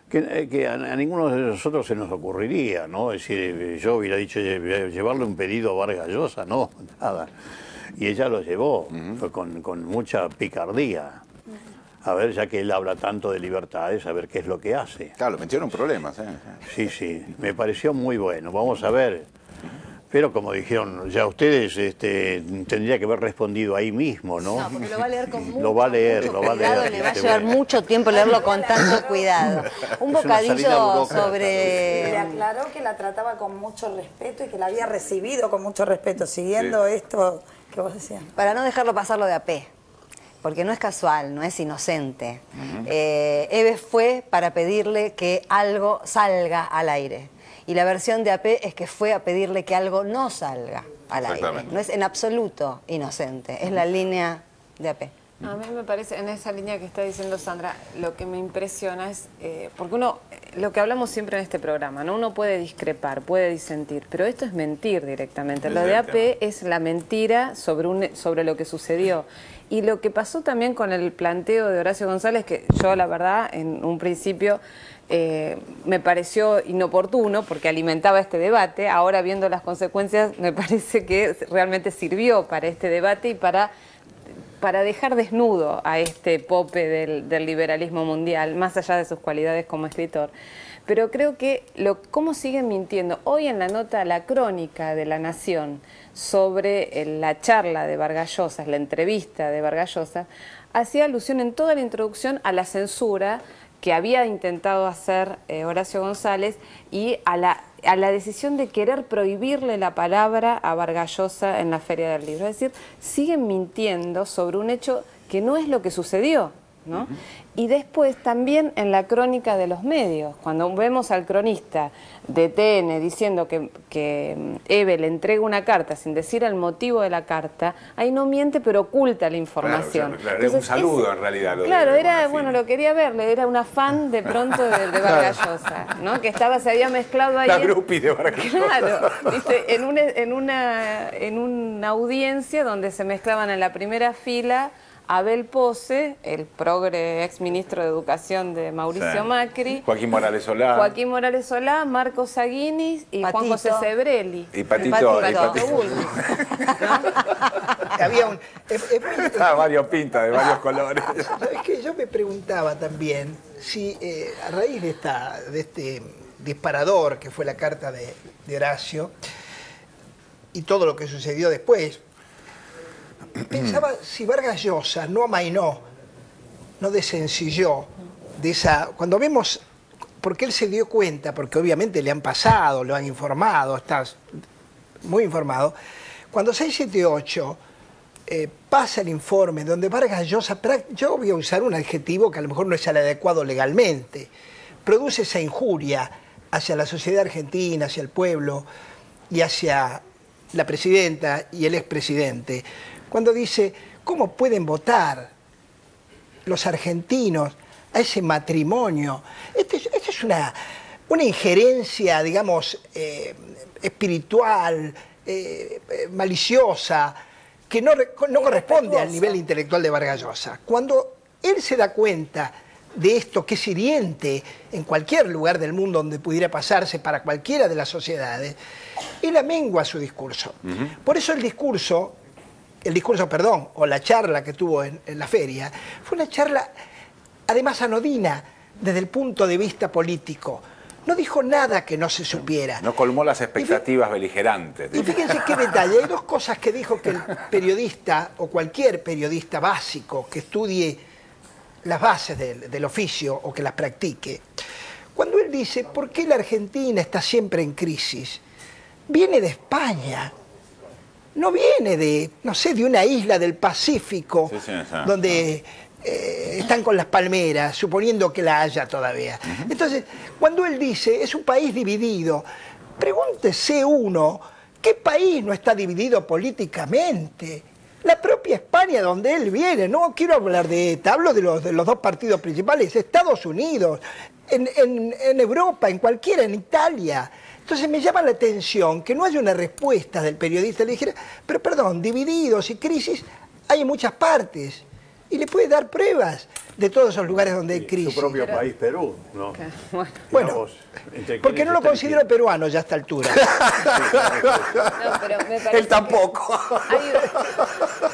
que, eh, que a, a ninguno de nosotros se nos ocurriría, ¿no? Es decir, eh, yo hubiera dicho lle- llevarle un pedido a Vargas Llosa, no, nada. Y ella lo llevó, con, con mucha picardía. A ver, ya que él habla tanto de libertades, a ver qué es lo que hace. Claro, metieron problemas, ¿eh? Sí, sí, me pareció muy bueno. Vamos a ver. Pero como dijeron, ya ustedes este, tendría que haber respondido ahí mismo, ¿no? No, porque lo va a leer con mucho, Lo va a leer, mucho lo va a cuidado, leer. le va a este, llevar bueno. mucho tiempo leerlo con tanto cuidado. Un Es bocadillo burócrata. Le sobre... aclaró que la trataba con mucho respeto y que la había recibido con mucho respeto, siguiendo esto que vos decías. Para no dejarlo pasarlo de AP, porque no es casual, no es inocente. Eh, Eve fue para pedirle que algo salga al aire. Y la versión de AP es que fue a pedirle que algo no salga al aire. No es en absoluto inocente, es la línea de AP. A mí me parece, en esa línea que está diciendo Sandra, lo que me impresiona es, eh, porque uno, eh, lo que hablamos siempre en este programa, ¿no? Uno puede discrepar, puede disentir, pero esto es mentir directamente. Lo de AP es la mentira sobre, un, sobre lo que sucedió. Y lo que pasó también con el planteo de Horacio González, que yo la verdad, en un principio... eh, me pareció inoportuno porque alimentaba este debate. Ahora viendo las consecuencias me parece que realmente sirvió para este debate y para para dejar desnudo a este pope del, liberalismo mundial, más allá de sus cualidades como escritor. Pero creo que lo, cómo siguen mintiendo. Hoy en la nota La Crónica de la Nación sobre eh, la charla de Vargas Llosa, la entrevista de Vargas Llosa, hacía alusión en toda la introducción a la censura que había intentado hacer eh, Horacio González y a la, a la decisión de querer prohibirle la palabra a Vargas Llosa en la Feria del Libro. Es decir, siguen mintiendo sobre un hecho que no es lo que sucedió. ¿no? Y después también en la crónica de los medios, cuando vemos al cronista de TN diciendo que, que mm, Eve le entrega una carta sin decir el motivo de la carta, ahí no miente pero oculta la información. Claro, claro, era un saludo en realidad. Lo de Claro, era, bueno, lo quería verle, era un afán de pronto de, de Vargas Llosa, ¿no? Que estaba, se había mezclado ahí. La groupie de Vargas Llosa. Claro, viste, en una, en, una, en una audiencia donde se mezclaban en la primera fila Abel Pose, el progre ex ministro de Educación de Mauricio Sí. Macri, Joaquín Morales Solá. Joaquín Morales Solá, Marcos Saguinis y Juan Patito. José Sebrelli. Y Patito, y Patito. Había un... es- es Ah, varios pintas de varios colores. ¿Sabes qué? Yo me preguntaba también si eh, a raíz de, esta, de este disparador que fue la carta de, de Horacio y todo lo que sucedió después, pensaba si Vargas Llosa no amainó, no desencilló de esa... Cuando vemos, porque él se dio cuenta, porque obviamente le han pasado, lo han informado, está muy informado, cuando 678 eh, pasa el informe donde Vargas Llosa, yo voy a usar un adjetivo que a lo mejor no es el adecuado legalmente, produce esa injuria hacia la sociedad argentina, hacia el pueblo y hacia la presidenta y el expresidente, cuando dice, ¿cómo pueden votar los argentinos a ese matrimonio? Esta es, esta es una, una injerencia, digamos, eh, espiritual, eh, eh, maliciosa, que no, no corresponde al nivel intelectual de Vargas Llosa. Cuando él se da cuenta de esto que es hiriente en cualquier lugar del mundo donde pudiera pasarse para cualquiera de las sociedades, él amengua su discurso. Por eso el discurso, el discurso, perdón, o la charla que tuvo en, en la feria, fue una charla además anodina desde el punto de vista político. No dijo nada que no se supiera. No colmó las expectativas beligerantes. Y fíjense qué detalle, hay dos cosas que dijo que el periodista o cualquier periodista básico que estudie las bases del, del oficio o que las practique, cuando él dice, ¿por qué la Argentina está siempre en crisis? Viene de España, no viene de, no sé, de una isla del Pacífico Sí, sí, sí. donde eh, están con las palmeras, suponiendo que la haya todavía. Entonces, cuando él dice, es un país dividido, pregúntese uno, ¿qué país no está dividido políticamente? La propia España, donde él viene, no quiero hablar de ETA, hablo de los, de los dos partidos principales, Estados Unidos, en, en- en Europa, en cualquiera, en Italia. Entonces me llama la atención que no haya una respuesta del periodista. Le dijera, pero perdón, divididos y crisis hay en muchas partes. Y le puede dar pruebas de todos esos lugares donde hay crisis. Su propio país, Perú, ¿no? Bueno, Porque no lo considero peruano ya a esta altura. No, pero me Él tampoco. Hay,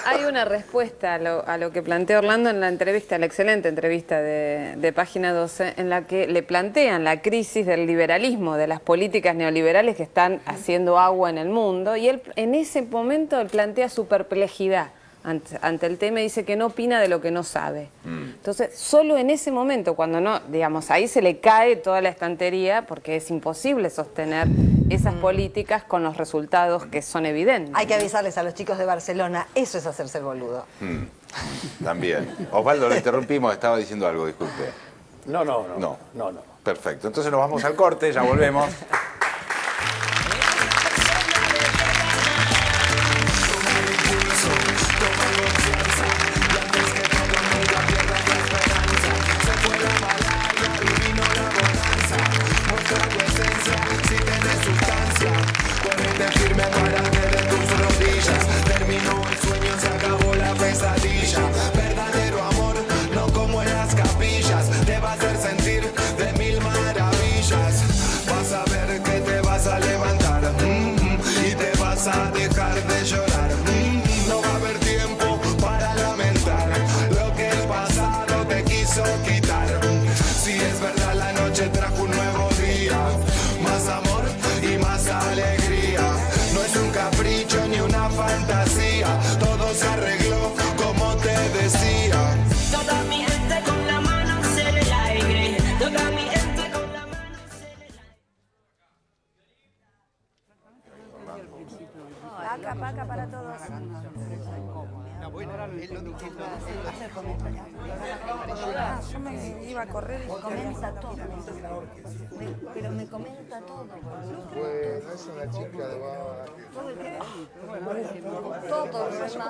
hay una respuesta a lo, a lo que plantea Orlando en la entrevista, la excelente entrevista de, de Página 12, en la que le plantean la crisis del liberalismo, de las políticas neoliberales que están haciendo agua en el mundo, y él en ese momento él plantea su perplejidad ante, ante el tema y dice que no opina de lo que no sabe. Entonces, solo en ese momento, cuando no, digamos, ahí se le cae toda la estantería porque es imposible sostener esas políticas con los resultados que son evidentes. Hay que avisarles a los chicos de Barcelona, eso es hacerse el boludo. Mm, También. Osvaldo, lo interrumpimos, estaba diciendo algo, disculpe. No, no, no. No. No, no. Perfecto. Entonces nos vamos al corte, ya volvemos.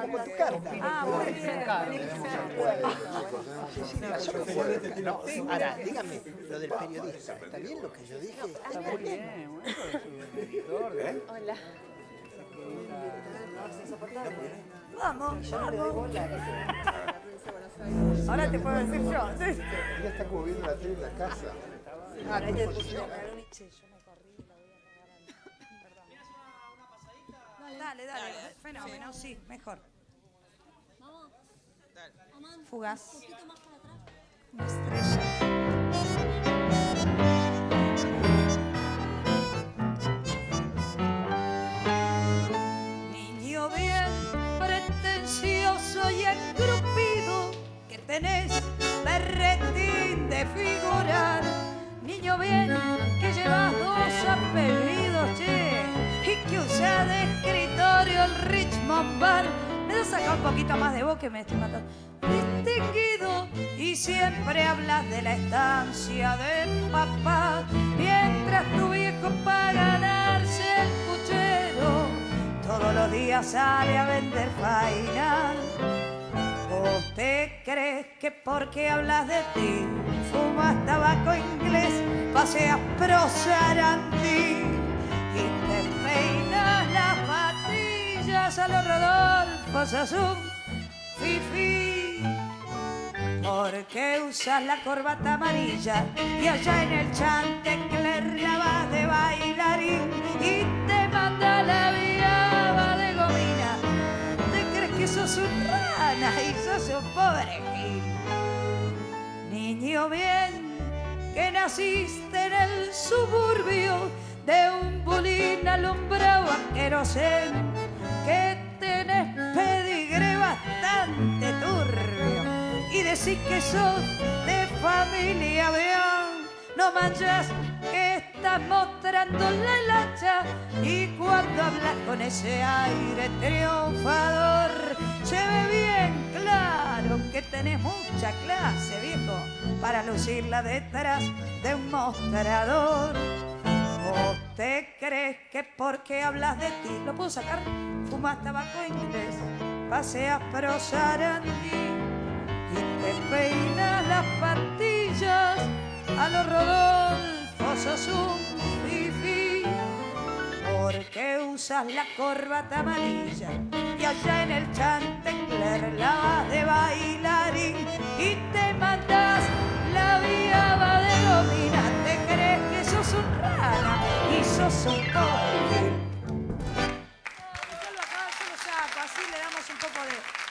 Todo remata. Ah, muy bien. No, ahora, dígame, lo del periodista, ¿está bien lo que yo dije? Está muy bien. Hola. Vamos, vamos. Ahora te puedo decir yo. Ella está como viendo la tele en la casa. Ah, te puedo decir yo. Me corrí, la voy a pagar Dale, dale, fenómeno, sí, mejor. Fugaz. Una estrella. Niño bien pretencioso y engrupido que tenés berretín de figurar. Niño bien que llevas dos apellidos, che, y que usa de escritorio el Richmond Bar. Me das acá un poquito más de voz que me estoy matando. Y siempre hablas de la estancia de papá, mientras tu viejo para ganarse el puchero todos los días sale a vender faina. ¿Vos te crees que porque hablas de ti fumas tabaco inglés, paseas prosarandí y te peinas las patillas a los Rodolfo Sazú, fifi? ¿Por qué usas la corbata amarilla y allá en el Chantecler la vas de bailarín y te manda la viaba de gomina? ¿Te crees que sos un rana y sos un pobre gil? Niño bien, que naciste en el suburbio de un bulín alumbrado a querosén, que tenés pedigre bastante decís que sos de familia vean no manchas que estás mostrando la hilacha y cuando hablas con ese aire triunfador se ve bien claro que tenés mucha clase viejo para lucirla detrás de un mostrador. ¿Vos te crees que porque hablas de ti lo puedo sacar? Fumas tabaco inglés, paseas prosarandí y te peinas las patillas a los Rodolfo sos un fifi porque usas la corbata amarilla y allá en el Chantecler la vas de bailarín y te mandas la viaba de gomina te crees que sos un rana y sos un pobre así le damos un poco de...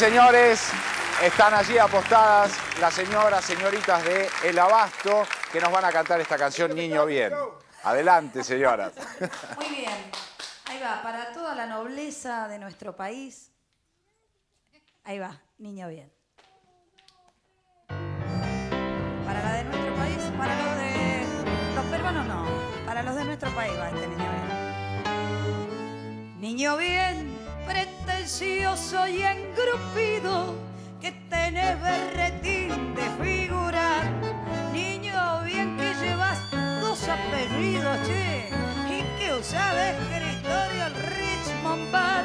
señores. Están allí apostadas las señoras, señoritas de El Abasto, que nos van a cantar esta canción Niño Bien. Adelante, señoras. Muy bien. Ahí va, para toda la nobleza de nuestro país. Ahí va, niño bien. Para la de nuestro país, para los de los peruanos no, para los de nuestro país va este niño bien. Niño bien, pretencioso y engrupido, que tenés berretín de figurar. Niño bien que llevas dos apellidos, che, y que de escritorio el Richmond Bar.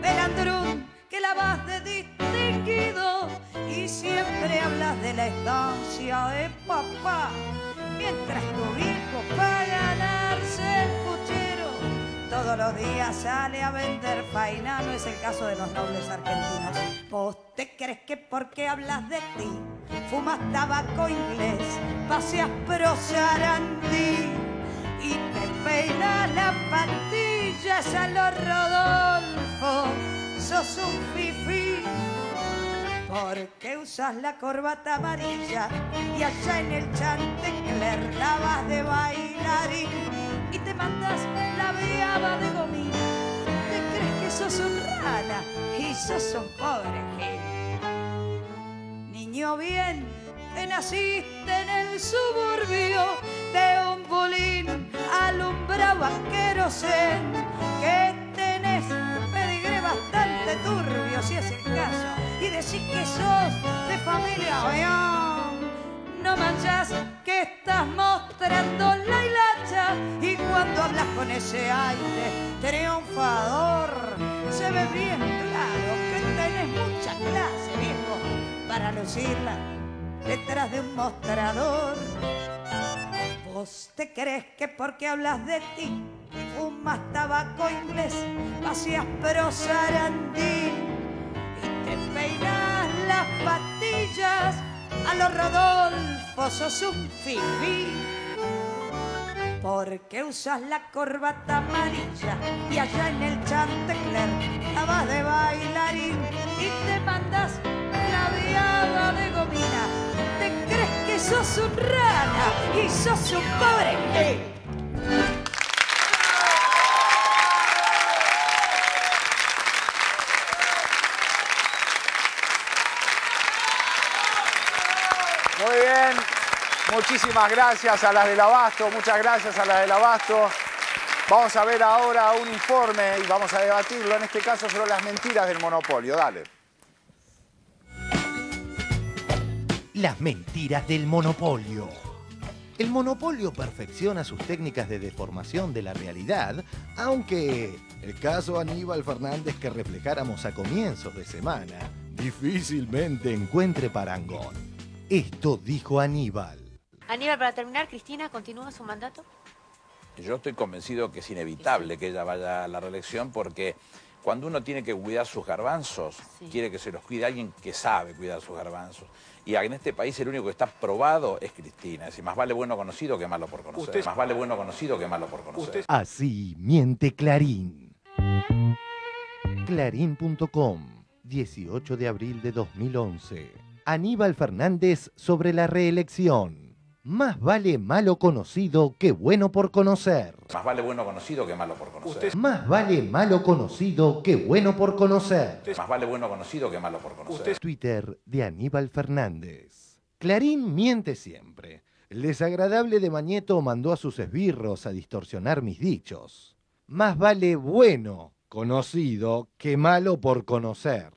Belandrún, que la vas de distinguido y siempre hablas de la estancia de papá. Mientras tu viejo para ganarse todos los días sale a vender faina, no es el caso de los nobles argentinos. ¿Vos te crees que porque hablas de ti fumas tabaco inglés, paseas prosarandí y te peinas las patillas a los Rodolfo? Sos un fifí. Porque usas la corbata amarilla y allá en el Chantecler la vas de bailarín. Y te mandas de gomina. Te crees que sos un rana y sos un pobre gil. Niño bien, que naciste en el suburbio de un bulín alumbrado a querosén, que tenés pedigre bastante turbio si es el caso, y decís que sos de familia. No manchas que estás mostrando la hilacha y cuando hablas con ese aire triunfador se ve bien claro que tenés mucha clase, viejo, para lucirla detrás de un mostrador. ¿Vos te crees que porque hablas de ti fumas tabaco inglés, vacías prosarandín y te peinas las patillas a los Rodolfo, sos un fifí? Porque usas la corbata amarilla y allá en el Chantecler vas de bailarín y te mandas la viada de gomina. ¿Te crees que sos un rana y sos un pobre gil? Muy bien. Muchísimas gracias a las del Abasto, muchas gracias a las del Abasto. Vamos a ver ahora un informe y vamos a debatirlo, en este caso sobre las mentiras del monopolio. Dale. Las mentiras del monopolio. El monopolio perfecciona sus técnicas de deformación de la realidad, aunque el caso Aníbal Fernández que reflejáramos a comienzos de semana difícilmente encuentre parangón. Esto dijo Aníbal. Aníbal, para terminar, Cristina, ¿continúa su mandato? Yo estoy convencido que es inevitable que ella vaya a la reelección porque cuando uno tiene que cuidar sus garbanzos, quiere que se los cuide alguien que sabe cuidar sus garbanzos. Y en este país el único que está probado es Cristina. Es decir, más vale bueno conocido que malo por conocer. Usted- Más vale bueno conocido que malo por conocer. Así miente Clarín. Clarín.com, 18 de abril de 2011. Aníbal Fernández sobre la reelección. Más vale malo conocido que bueno por conocer. Más vale bueno conocido que malo por conocer. Más vale malo conocido que bueno por conocer. Más vale bueno conocido que malo por conocer. Twitter de Aníbal Fernández. Clarín miente siempre. El desagradable de Mañeto mandó a sus esbirros a distorsionar mis dichos. Más vale bueno conocido que malo por conocer.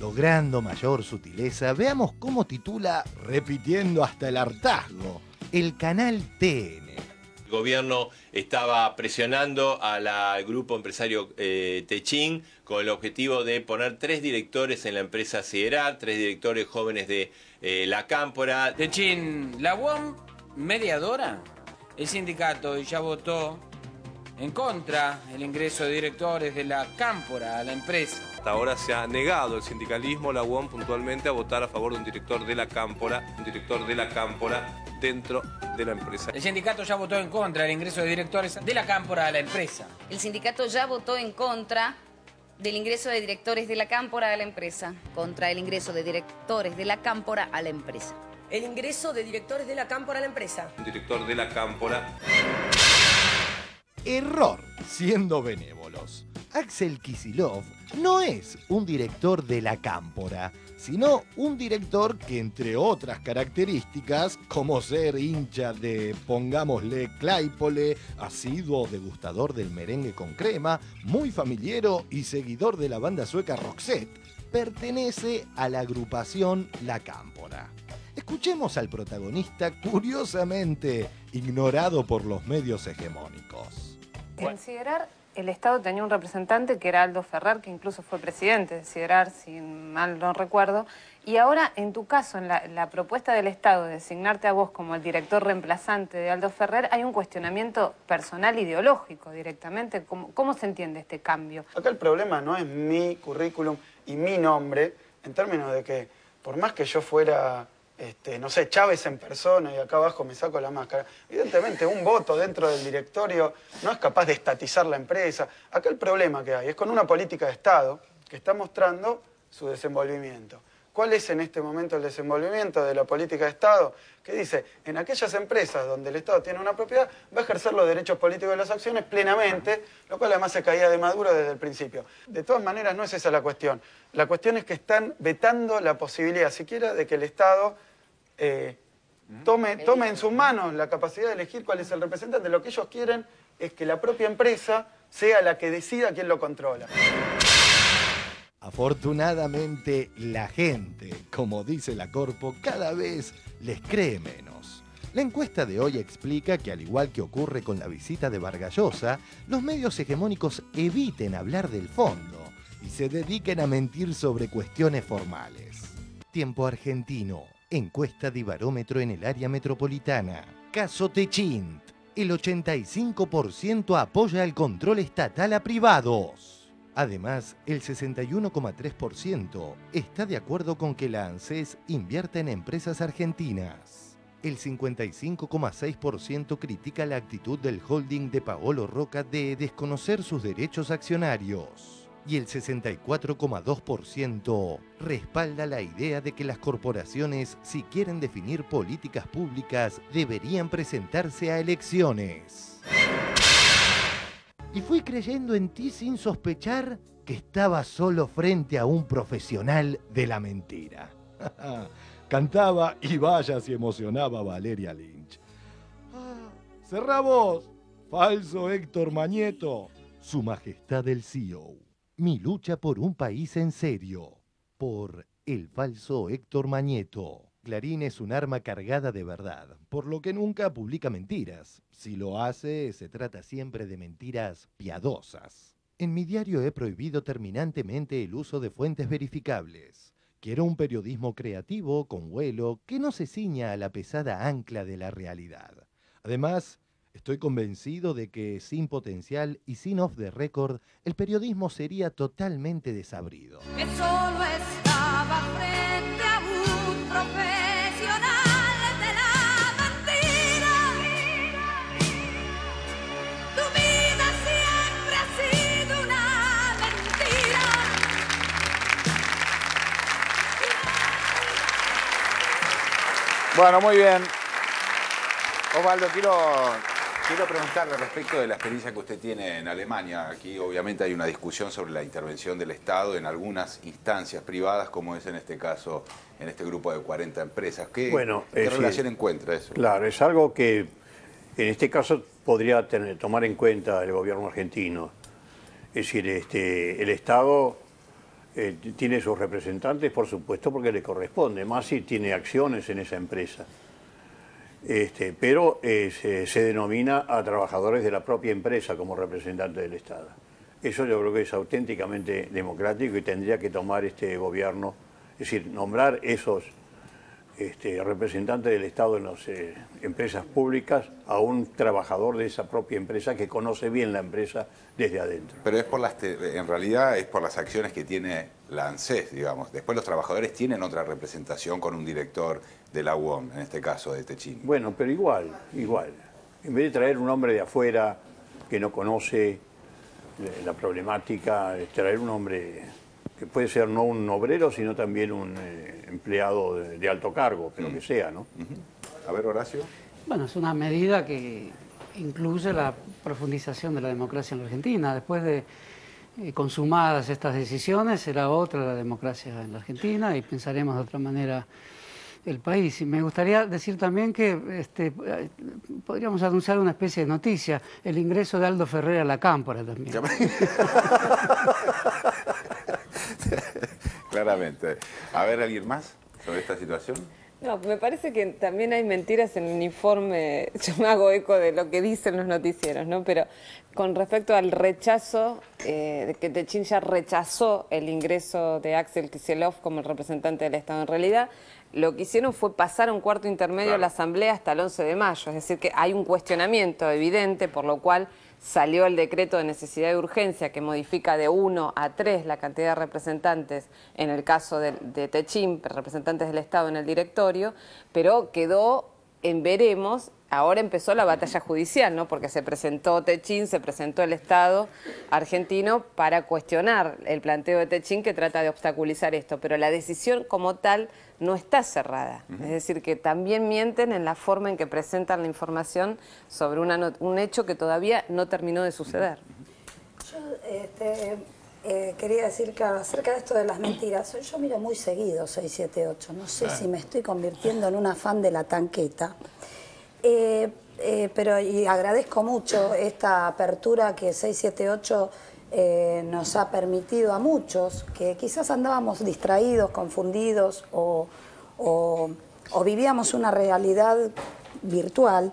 Logrando mayor sutileza, veamos cómo titula, repitiendo hasta el hartazgo, el canal TN. El gobierno estaba presionando a la- al grupo empresario eh, Techín con el objetivo de poner tres directores en la empresa Siderar, tres directores jóvenes de eh, la Cámpora. Techín, la UOM mediadora, el sindicato ya votó en contra el ingreso de directores de la Cámpora a la empresa. Hasta ahora se ha negado el sindicalismo, la UOM puntualmente, a votar a favor de un director de la Cámpora, un director de la Cámpora dentro de la empresa. El sindicato ya votó en contra del ingreso de directores de la cámpora a la empresa. El sindicato ya votó en contra del ingreso de directores de la cámpora a la empresa. Contra el ingreso de directores de la cámpora a la empresa. El ingreso de directores de la cámpora a la empresa. Director de la cámpora. Error, siendo benévolos. Axel Kisilov no es un director de la cámpora, sino un director que entre otras características, como ser hincha de, pongámosle, Claypole, asiduo degustador del merengue con crema, muy familiero y seguidor de la banda sueca Roxette, pertenece a la agrupación La Cámpora. Escuchemos al protagonista curiosamente ignorado por los medios hegemónicos. En Siderar, el Estado tenía un representante que era Aldo Ferrer, que incluso fue presidente de Siderar, si mal no recuerdo. Y ahora, en tu caso, en la, la propuesta del Estado de designarte a vos como el director reemplazante de Aldo Ferrer, hay un cuestionamiento personal ideológico directamente. ¿Cómo, cómo se entiende este cambio? Acá el problema no es mi currículum y mi nombre, en términos de que por más que yo fuera, este, no sé, Chávez en persona y acá abajo me saco la máscara, evidentemente un voto dentro del directorio no es capaz de estatizar la empresa. Acá el problema que hay es con una política de Estado que está mostrando su desenvolvimiento. ¿Cuál es en este momento el desenvolvimiento de la política de Estado? Que dice, en aquellas empresas donde el Estado tiene una propiedad, va a ejercer los derechos políticos de las acciones plenamente, lo cual además se caía de Maduro desde el principio. De todas maneras, no es esa la cuestión. La cuestión es que están vetando la posibilidad siquiera de que el Estado eh, tome, tome en sus manos la capacidad de elegir cuál es el representante. Lo que ellos quieren es que la propia empresa sea la que decida quién lo controla. Afortunadamente, la gente, como dice la Corpo, cada vez les cree menos. La encuesta de hoy explica que al igual que ocurre con la visita de Vargallosa, los medios hegemónicos eviten hablar del fondo y se dediquen a mentir sobre cuestiones formales. Tiempo argentino, encuesta de barómetro en el área metropolitana. Caso Techint, el 85% apoya el control estatal a privados. Además, el 61,3% está de acuerdo con que la ANSES invierta en empresas argentinas. El 55,6% critica la actitud del holding de Paolo Roca de desconocer sus derechos accionarios. Y el 64,2% respalda la idea de que las corporaciones, si quieren definir políticas públicas, deberían presentarse a elecciones y fui creyendo en ti sin sospechar que estaba solo frente a un profesional de la mentira. Cantaba y vaya si emocionaba Valeria Lynch. Ah, cerrá vos, falso Héctor Mañeto, su majestad el CEO. Mi lucha por un país en serio, por el falso Héctor Mañeto. Clarín es un arma cargada de verdad, por lo que nunca publica mentiras. Si lo hace, se trata siempre de mentiras piadosas. En mi diario he prohibido terminantemente el uso de fuentes verificables. Quiero un periodismo creativo, con vuelo, que no se ciña a la pesada ancla de la realidad. Además, estoy convencido de que sin potencial y sin off the record, el periodismo sería totalmente desabrido. que solo estaba frente a un profesional de la mentira. Tu vida siempre ha sido una mentira. Bueno, muy bien. Osvaldo, quiero, quiero preguntarle respecto de la experiencia que usted tiene en Alemania. Aquí obviamente hay una discusión sobre la intervención del Estado en algunas instancias privadas, como es en este caso, en este grupo de 40 empresas. ¿Qué, Bueno, qué es relación decir, encuentra eso? Claro, es algo que en este caso podría tener- tomar en cuenta el gobierno argentino. Es decir, este, el Estado eh, tiene sus representantes, por supuesto, porque le corresponde, más si tiene acciones en esa empresa. Este, pero eh, se, denomina a trabajadores de la propia empresa como representantes del Estado. Eso yo creo que es auténticamente democrático y tendría que tomar este gobierno, es decir, nombrar esos este, representante del Estado en las eh, empresas públicas a un trabajador de esa propia empresa que conoce bien la empresa desde adentro. Pero es por las, en realidad es por las acciones que tiene la ANSES, digamos. Después los trabajadores tienen otra representación con un director de la UOM, en este caso de Techín. Bueno, pero igual, igual. En vez de traer un hombre de afuera que no conoce la problemática, traer un hombre que puede ser no un obrero, sino también un eh, empleado de, de alto cargo, pero que sea, ¿no? A ver, Horacio. Bueno, es una medida que incluye la profundización de la democracia en la Argentina. Después de eh, consumadas estas decisiones, será otra la democracia en la Argentina y pensaremos de otra manera el país. Y me gustaría decir también que este, podríamos anunciar una especie de noticia, el ingreso de Aldo Ferrer a la Cámpora también. Claramente. A ver, ¿alguien más sobre esta situación? No, me parece que también hay mentiras en el informe. Yo me hago eco de lo que dicen los noticieros, ¿no? Pero con respecto al rechazo, eh, de que Techín ya rechazó el ingreso de Axel Kicillof como el representante del Estado. En realidad, lo que hicieron fue pasar un cuarto intermedio a la Asamblea hasta el 11 de mayo. Es decir, que hay un cuestionamiento evidente, por lo cual salió el decreto de necesidad de urgencia que modifica de 1 a 3 la cantidad de representantes en el caso de, de representantes del Estado en el directorio, pero quedó en veremos. Ahora empezó la batalla judicial, ¿no? Porque se presentó Techín, se presentó el Estado argentino para cuestionar el planteo de Techín que trata de obstaculizar esto. Pero la decisión como tal no está cerrada. Es decir, que también mienten en la forma en que presentan la información sobre una un hecho que todavía no terminó de suceder. Yo este, eh, quería decir, claro, acerca de esto de las mentiras, yo miro muy seguido 678, no sé Claro. si me estoy convirtiendo en una fan de la tanqueta, Eh, eh, pero y agradezco mucho esta apertura que 678 eh, nos ha permitido a muchos, que quizás andábamos distraídos, confundidos o, o- o vivíamos una realidad virtual.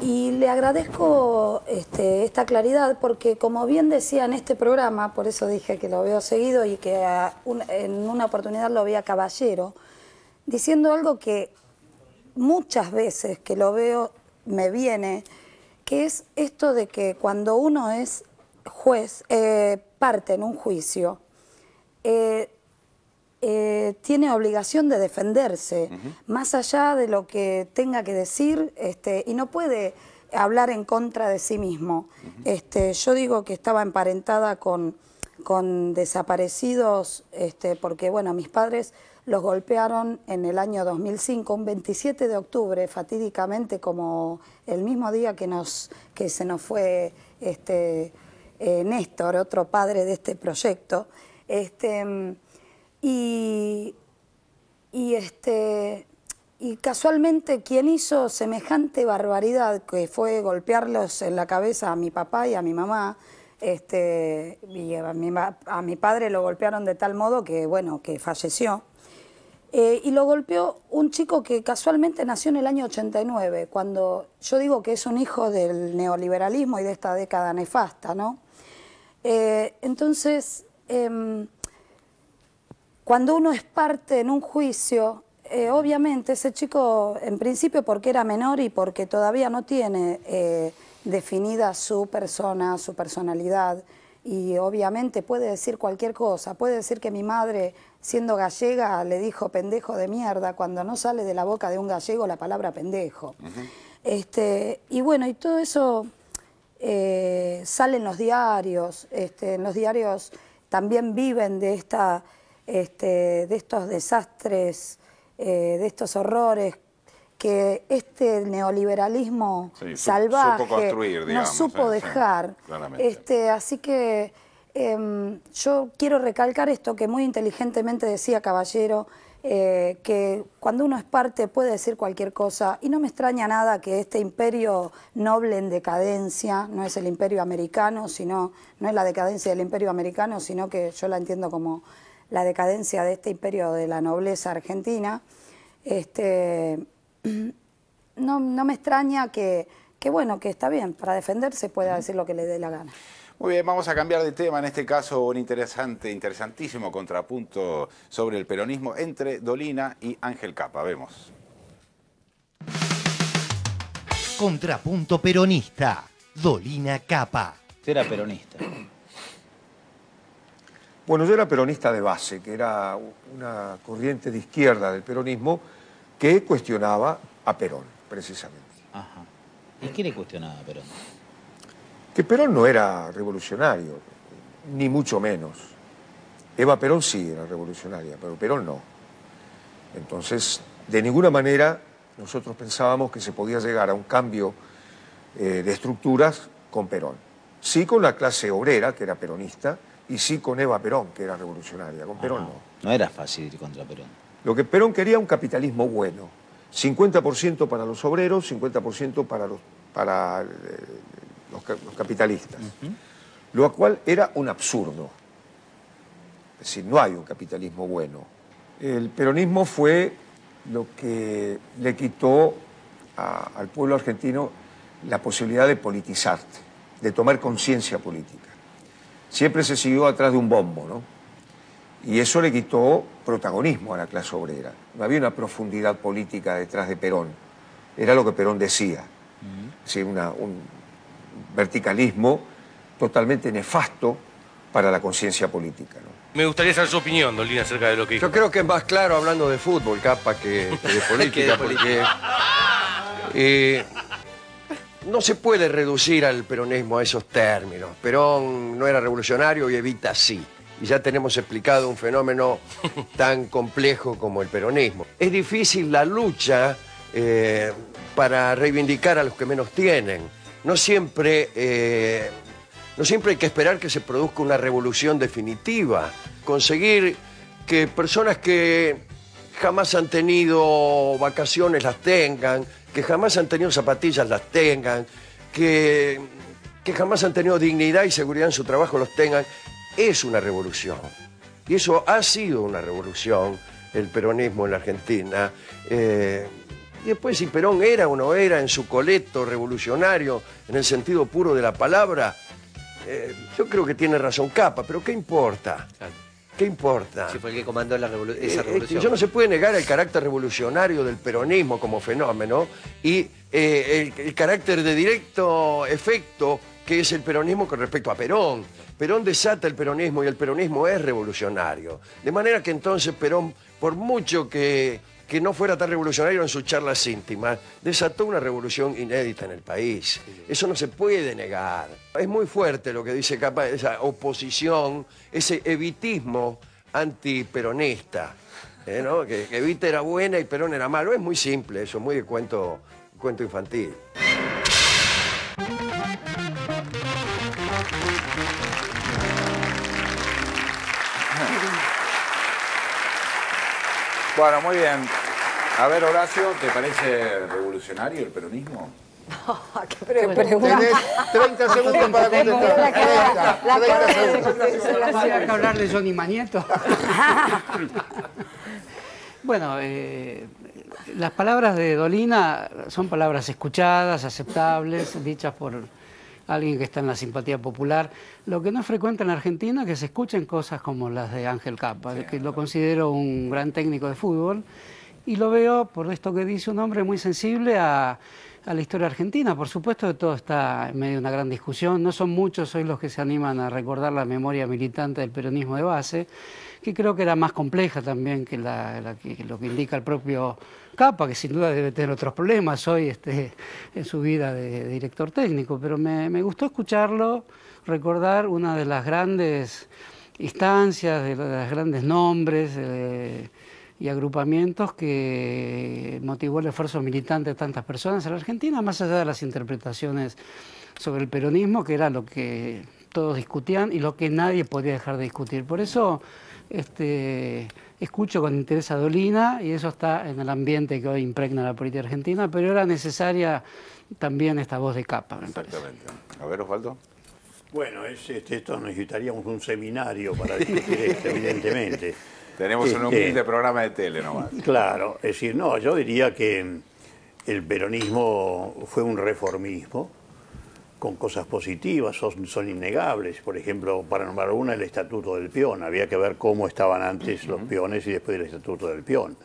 Y le agradezco este, esta claridad porque, como bien decía en este programa, por eso dije que lo veo seguido y que en una oportunidad lo vi a Caballero, diciendo algo que muchas veces que lo veo me viene, que es esto de que cuando uno es juez, eh, parte en un juicio, eh, eh, tiene obligación de defenderse, más allá de lo que tenga que decir, este, y no puede hablar en contra de sí mismo. este, yo digo que estaba emparentada con, con desaparecidos, este, porque bueno, mis padres los golpearon en el año 2005, un 27 de octubre, fatídicamente como el mismo día que, nos, que se nos fue este, eh, Néstor, otro padre de este proyecto. Este, y, y, este, y casualmente quien hizo semejante barbaridad, que fue golpearlos en la cabeza a mi papá y a mi mamá, este, y a mi, padre lo golpearon de tal modo que, bueno, que falleció. Eh, y lo golpeó un chico que casualmente nació en el año 89, cuando yo digo que es un hijo del neoliberalismo y de esta década nefasta, ¿no? Eh, entonces, em, cuando uno es parte en un juicio, eh, obviamente ese chico, en principio porque era menor y porque todavía no tiene eh, definida su persona, su personalidad, y obviamente puede decir cualquier cosa, puede decir que mi madre, siendo gallega, le dijo pendejo de mierda, cuando no sale de la boca de un gallego la palabra pendejo. Este, y bueno, y todo eso eh, sale en los diarios, este, en los diarios también viven de, esta, este, de estos desastres, eh, de estos horrores que este neoliberalismo Sí, salvaje supo construir, supo eh, sí, dejar. Este, así que em, yo quiero recalcar esto que muy inteligentemente decía Caballero, eh, que cuando uno es parte puede decir cualquier cosa y no me extraña nada que este imperio noble en decadencia, no es el imperio americano, sino, no es la decadencia del imperio americano, sino que yo la entiendo como la decadencia de este imperio de la nobleza argentina, este, no, no me extraña que, que bueno, que está bien, para defenderse pueda decir lo que le dé la gana. Muy bien, vamos a cambiar de tema. En este caso, un interesante, interesantísimo contrapunto sobre el peronismo entre Dolina y Ángel Capa. Vemos. Contrapunto peronista. Dolina Capa. Era peronista. Bueno, yo era peronista de base, que era una corriente de izquierda del peronismo que cuestionaba a Perón, precisamente. Ajá. ¿Y qué le cuestionaba a Perón? Que Perón no era revolucionario, ni mucho menos. Eva Perón sí era revolucionaria, pero Perón no. Entonces, de ninguna manera nosotros pensábamos que se podía llegar a un cambio eh, de estructuras con Perón. Sí con la clase obrera, que era peronista, y sí con Eva Perón, que era revolucionaria. Con Perón no. No era fácil ir contra Perón. Lo que Perón quería un capitalismo bueno. 50% para los obreros, 50% para los, para, eh, los, ca- los capitalistas. Lo cual era un absurdo. Es decir, no hay un capitalismo bueno. El peronismo fue lo que le quitó a- al pueblo argentino la posibilidad de politizarte, de tomar conciencia política. Siempre se siguió atrás de un bombo, ¿no? Y eso le quitó protagonismo a la clase obrera. No había una profundidad política detrás de Perón. Era lo que Perón decía. Es decir, una- un verticalismo totalmente nefasto para la conciencia política. ¿no? Me gustaría saber su opinión, Dolina, acerca de lo que dijo. Yo creo que es más claro hablando de fútbol, capa, que, que de política, Que de porque eh, no se puede reducir al peronismo a esos términos. Perón no era revolucionario y Evita sí. Y ya tenemos explicado un fenómeno tan complejo como el peronismo. Es difícil la lucha eh, para reivindicar a los que menos tienen. No siempre eh, no siempre hay que esperar que se produzca una revolución definitiva. Conseguir que personas que jamás han tenido vacaciones las tengan, que jamás han tenido zapatillas las tengan, que, que jamás han tenido dignidad y seguridad en su trabajo los tengan, es una revolución. Y eso ha sido una revolución, el peronismo en la Argentina. Eh, y después si Perón era o no era en su coleto revolucionario, en el sentido puro de la palabra, eh, yo creo que tiene razón Capa, pero ¿qué importa? ¿Qué importa? Si fue el que comandó la revolu- esa eh, revolución. yo no se puede negar el carácter revolucionario del peronismo como fenómeno y eh, el, el carácter de directo efecto que es el peronismo con respecto a Perón. Perón desata el peronismo y el peronismo es revolucionario. De manera que entonces Perón, por mucho que, que no fuera tan revolucionario en sus charlas íntimas, desató una revolución inédita en el país. Eso no se puede negar. Es muy fuerte lo que dice Capa, esa oposición, ese evitismo antiperonista. ¿eh, no? que, Evita era buena y Perón era malo. Es muy simple eso, muy de cuento, cuento infantil. Bueno, muy bien. A ver, Horacio, ¿te parece revolucionario el peronismo? ¿Qué pregunta? Tenés 30 segundos para contestar. La cara- 30, la cara 30 de- segundos. se la Había que hablar de Johnny Manieto. bueno, eh, las palabras de Dolina son palabras escuchadas, aceptables, dichas por alguien que está en la simpatía popular. Lo que no es frecuente en Argentina es que se escuchen cosas como las de Ángel Capa, que lo considero un gran técnico de fútbol y lo veo, por esto que dice, un hombre muy sensible a, a la historia argentina. Por supuesto que todo está en medio de una gran discusión. No son muchos hoy los que se animan a recordar la memoria militante del peronismo de base, que creo que era más compleja también que, la- que- lo que indica el propio Capa, que sin duda debe tener otros problemas hoy este, en su vida de, de director técnico. Pero me, me gustó escucharlo recordar una de las grandes instancias, de los grandes nombres. eh, y agrupamientos que motivó el esfuerzo militante de tantas personas en la Argentina, más allá de las interpretaciones sobre el peronismo, que era lo que todos discutían y lo que nadie podía dejar de discutir. Por eso este, escucho con interés a Dolina y eso está en el ambiente que hoy impregna la política argentina, pero era necesaria también esta voz de capa. me parece. A ver, Osvaldo. Bueno, es, este, esto necesitaríamos un seminario para discutir esto, evidentemente. Tenemos un Este, humilde programa de tele nomás. Claro, es decir, no, yo diría que el peronismo fue un reformismo con cosas positivas, son, son innegables. Por ejemplo, para nombrar una, el Estatuto del Peón. Había que ver cómo estaban antes los peones y después del Estatuto del Peón.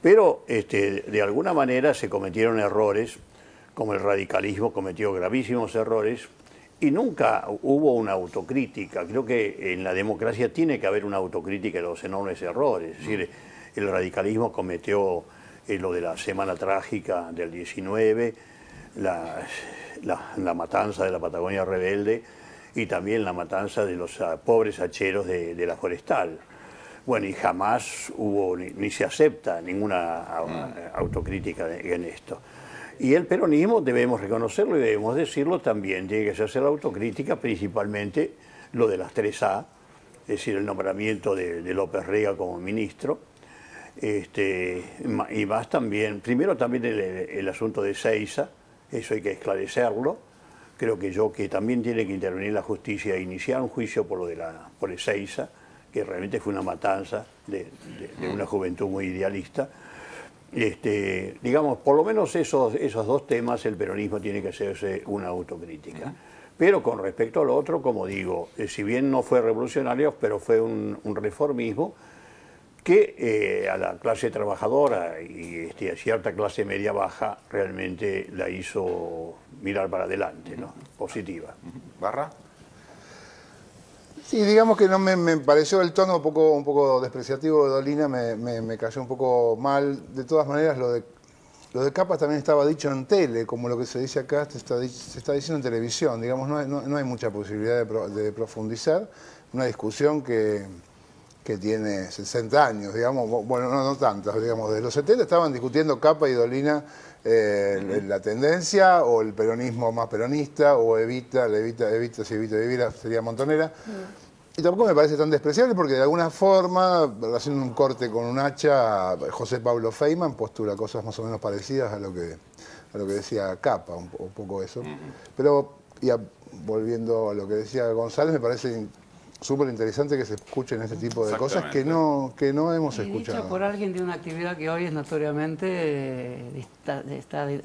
Pero este, de alguna manera se cometieron errores, como el radicalismo cometió gravísimos errores, y nunca hubo una autocrítica. Creo que en la democracia tiene que haber una autocrítica de los enormes errores. Es decir, el radicalismo cometió eh, lo de la Semana Trágica del 19, la, la- la matanza de la Patagonia Rebelde y también la matanza de los ah, pobres hacheros de, de la Forestal. Bueno, y jamás hubo, ni, ni se acepta ninguna ah, autocrítica de- en esto. Y el peronismo, debemos reconocerlo y debemos decirlo también, tiene que hacer la autocrítica, principalmente lo de las 3A, es decir, el nombramiento de, López Rega como ministro, este, y más también, primero también el, asunto de Seiza, eso hay que esclarecerlo, creo que yo que también tiene que intervenir la justicia e iniciar un juicio por lo de la por que realmente fue una matanza de una juventud muy idealista. Este, digamos, por lo menos esos, esos dos temas el peronismo tiene que hacerse una autocrítica. Pero con respecto al otro, como digo, eh, si bien no fue revolucionario, pero fue un, un reformismo que eh, a la clase trabajadora y este, a cierta clase media baja realmente la hizo mirar para adelante, ¿no? positiva. ¿Barra? Sí, digamos que no me, pareció el tono un poco, un poco despreciativo de Dolina, me, me- cayó un poco mal. De todas maneras, lo de, lo capas también estaba dicho en tele, como lo que se dice acá se está, se está diciendo en televisión. Digamos, no hay, no- no hay mucha posibilidad de, pro- de profundizar. Una discusión que, que tiene 60 años, digamos, bu- bueno, no, no tantos, digamos, de los 70 estaban discutiendo Capa y Dolina eh, la tendencia o el peronismo más peronista o Evita, la Evita, Evita, si Evita viviera sería Montonera. Y tampoco me parece tan despreciable porque de alguna forma, haciendo un corte con un hacha, José Pablo Feynman postula cosas más o menos parecidas a lo que, a lo que decía Capa, un, un poco eso. Pero, ya volviendo a lo que decía González, me parece súper interesante que se escuchen este tipo de cosas que no, que no hemos Y dicho escuchado. por alguien de una actividad que hoy es notoriamente, eh, está- eh,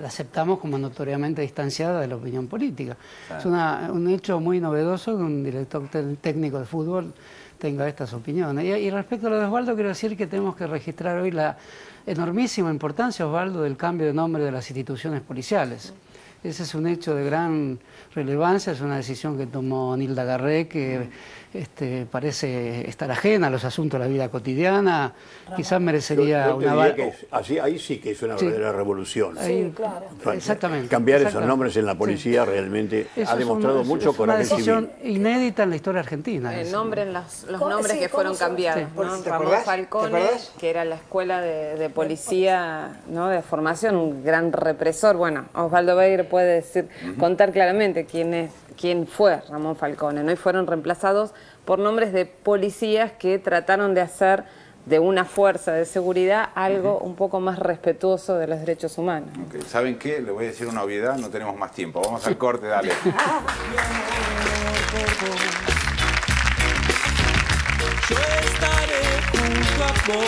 la aceptamos como notoriamente distanciada de la opinión política. Claro. Es una- un hecho muy novedoso que un director técnico de fútbol tenga estas opiniones. Y, y respecto a lo de Osvaldo, quiero decir que tenemos que registrar hoy la enormísima importancia, Osvaldo, del cambio de nombre de las instituciones policiales. Ese es un hecho de gran relevancia, es una decisión que tomó Nilda Garré, que este, parece estar ajena a los asuntos de la vida cotidiana. Quizás merecería Yo una... que es- así, ahí sí que es una Sí. verdadera revolución. Ahí- Exactamente. Cambiar esos nombres en la policía realmente Eso ha demostrado una- mucho es una coraje decisión civil. inédita en la historia argentina. Nombren los, los ¿Cómo- nombres sí, que fueron cambiados. Sí. ¿no? ¿Te Ramón Falcone, que era la escuela de, de policía ¿no? de formación, un gran represor. Bueno, Osvaldo Beir puede decir, contar claramente quién, es, quién fue Ramón Falcone. ¿no? Y fueron reemplazados por nombres de policías que trataron de hacer de una fuerza de seguridad algo un poco más respetuoso de los derechos humanos. ¿Saben qué? Le voy a decir una obviedad, no tenemos más tiempo. Vamos al corte, dale. Yo estaré junto a vos.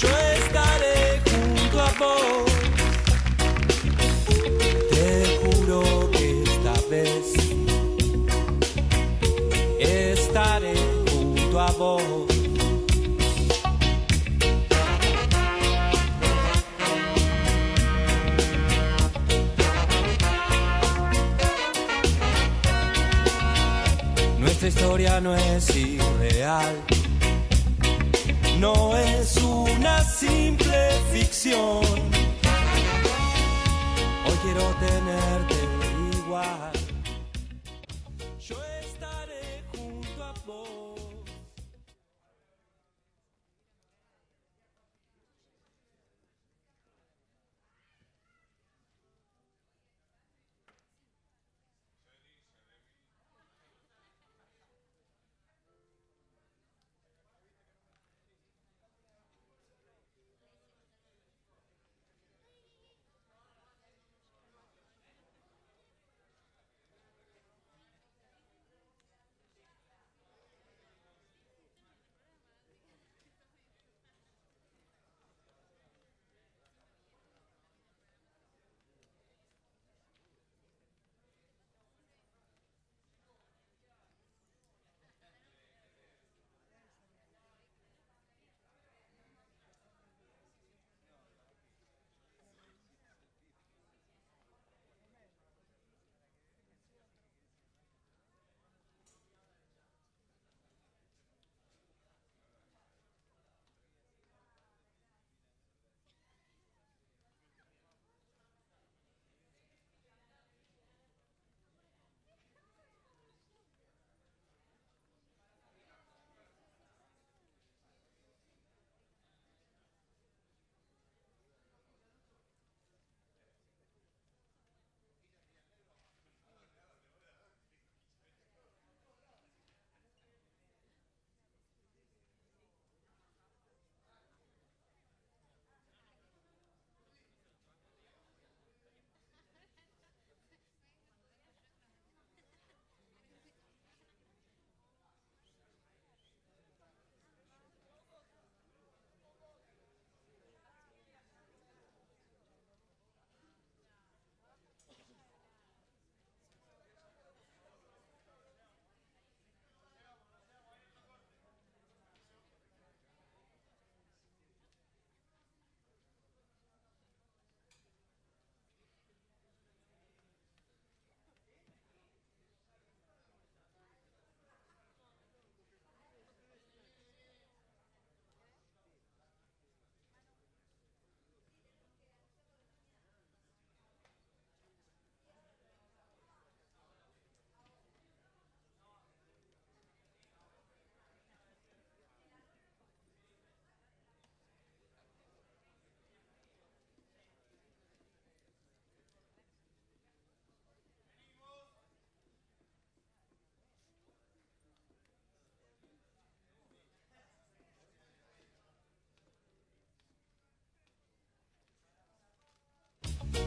Yo estaré junto a vos. Nuestra historia no es irreal, no es una simple ficción. Hoy quiero tenerte igual.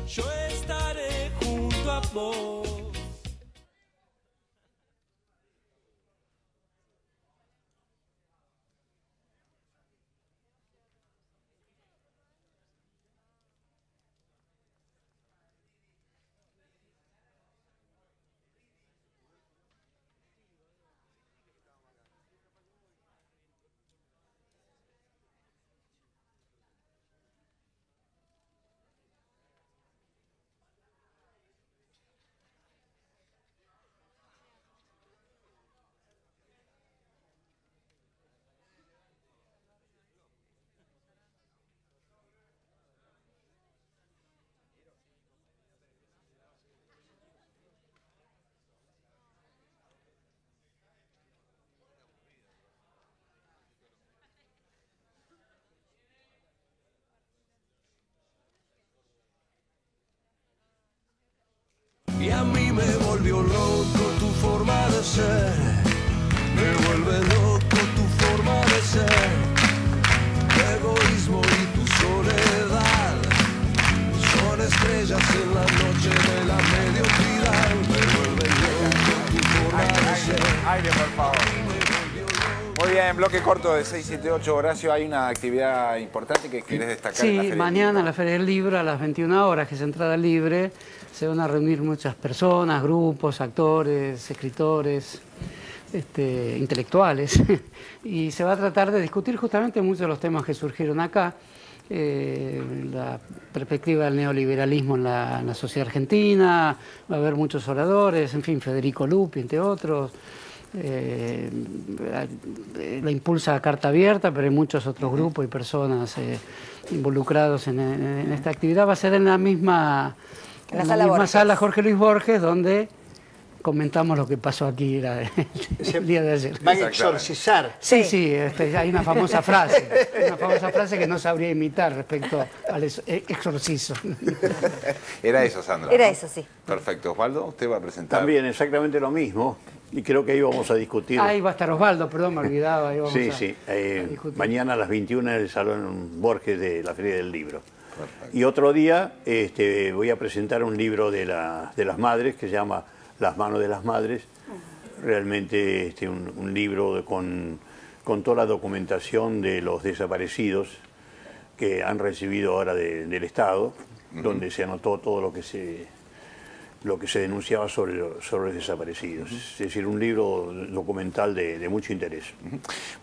Yo estaré junto a vos. Y a mí me volvió loco tu forma de ser. Me vuelve loco tu forma de ser. Tu egoísmo y tu soledad son estrellas en la noche de la mediocridad. Me vuelve loco tu forma de ser. Aire, por favor. Muy bien, bloque corto de 678. Horacio, hay una actividad importante que querés destacar en la Sí, Feria mañana en la Feria del Libro a las 21 horas, que es entrada libre, se van a reunir muchas personas, grupos, actores, escritores, este, intelectuales, y se va a tratar de discutir justamente muchos de los temas que surgieron acá, eh, la perspectiva del neoliberalismo en la, en la sociedad argentina, va a haber muchos oradores, en fin, Federico Lupi, entre otros, eh, la, la impulsa Carta Abierta, pero hay muchos otros grupos y personas eh, involucrados en, en- en esta actividad. Va a ser en la misma, En la en sala misma Borges. sala Jorge Luis Borges, donde comentamos lo que pasó aquí la- el día de ayer. Van a exorcizar. Sí, sí, este, hay una famosa frase, una famosa frase que no sabría imitar respecto al eh, exorcizo. Era eso, Sandra. Era ¿no? eso, sí. Perfecto. Osvaldo, usted va a presentar. También exactamente lo mismo. Y creo que ahí vamos a discutir. Ahí va a estar Osvaldo, perdón, me olvidaba. ahí vamos Sí, a- sí. eh, a mañana a las 21 en el Salón Borges de la Feria del Libro. Y otro día este, voy a presentar un libro de, la- de las madres que se llama Las manos de las madres. Realmente este, un, un libro con, con toda la documentación de los desaparecidos que han recibido ahora de- del Estado, donde se anotó todo lo que se lo que se denunciaba sobre, lo- sobre los desaparecidos. Es decir, un libro documental de, de mucho interés.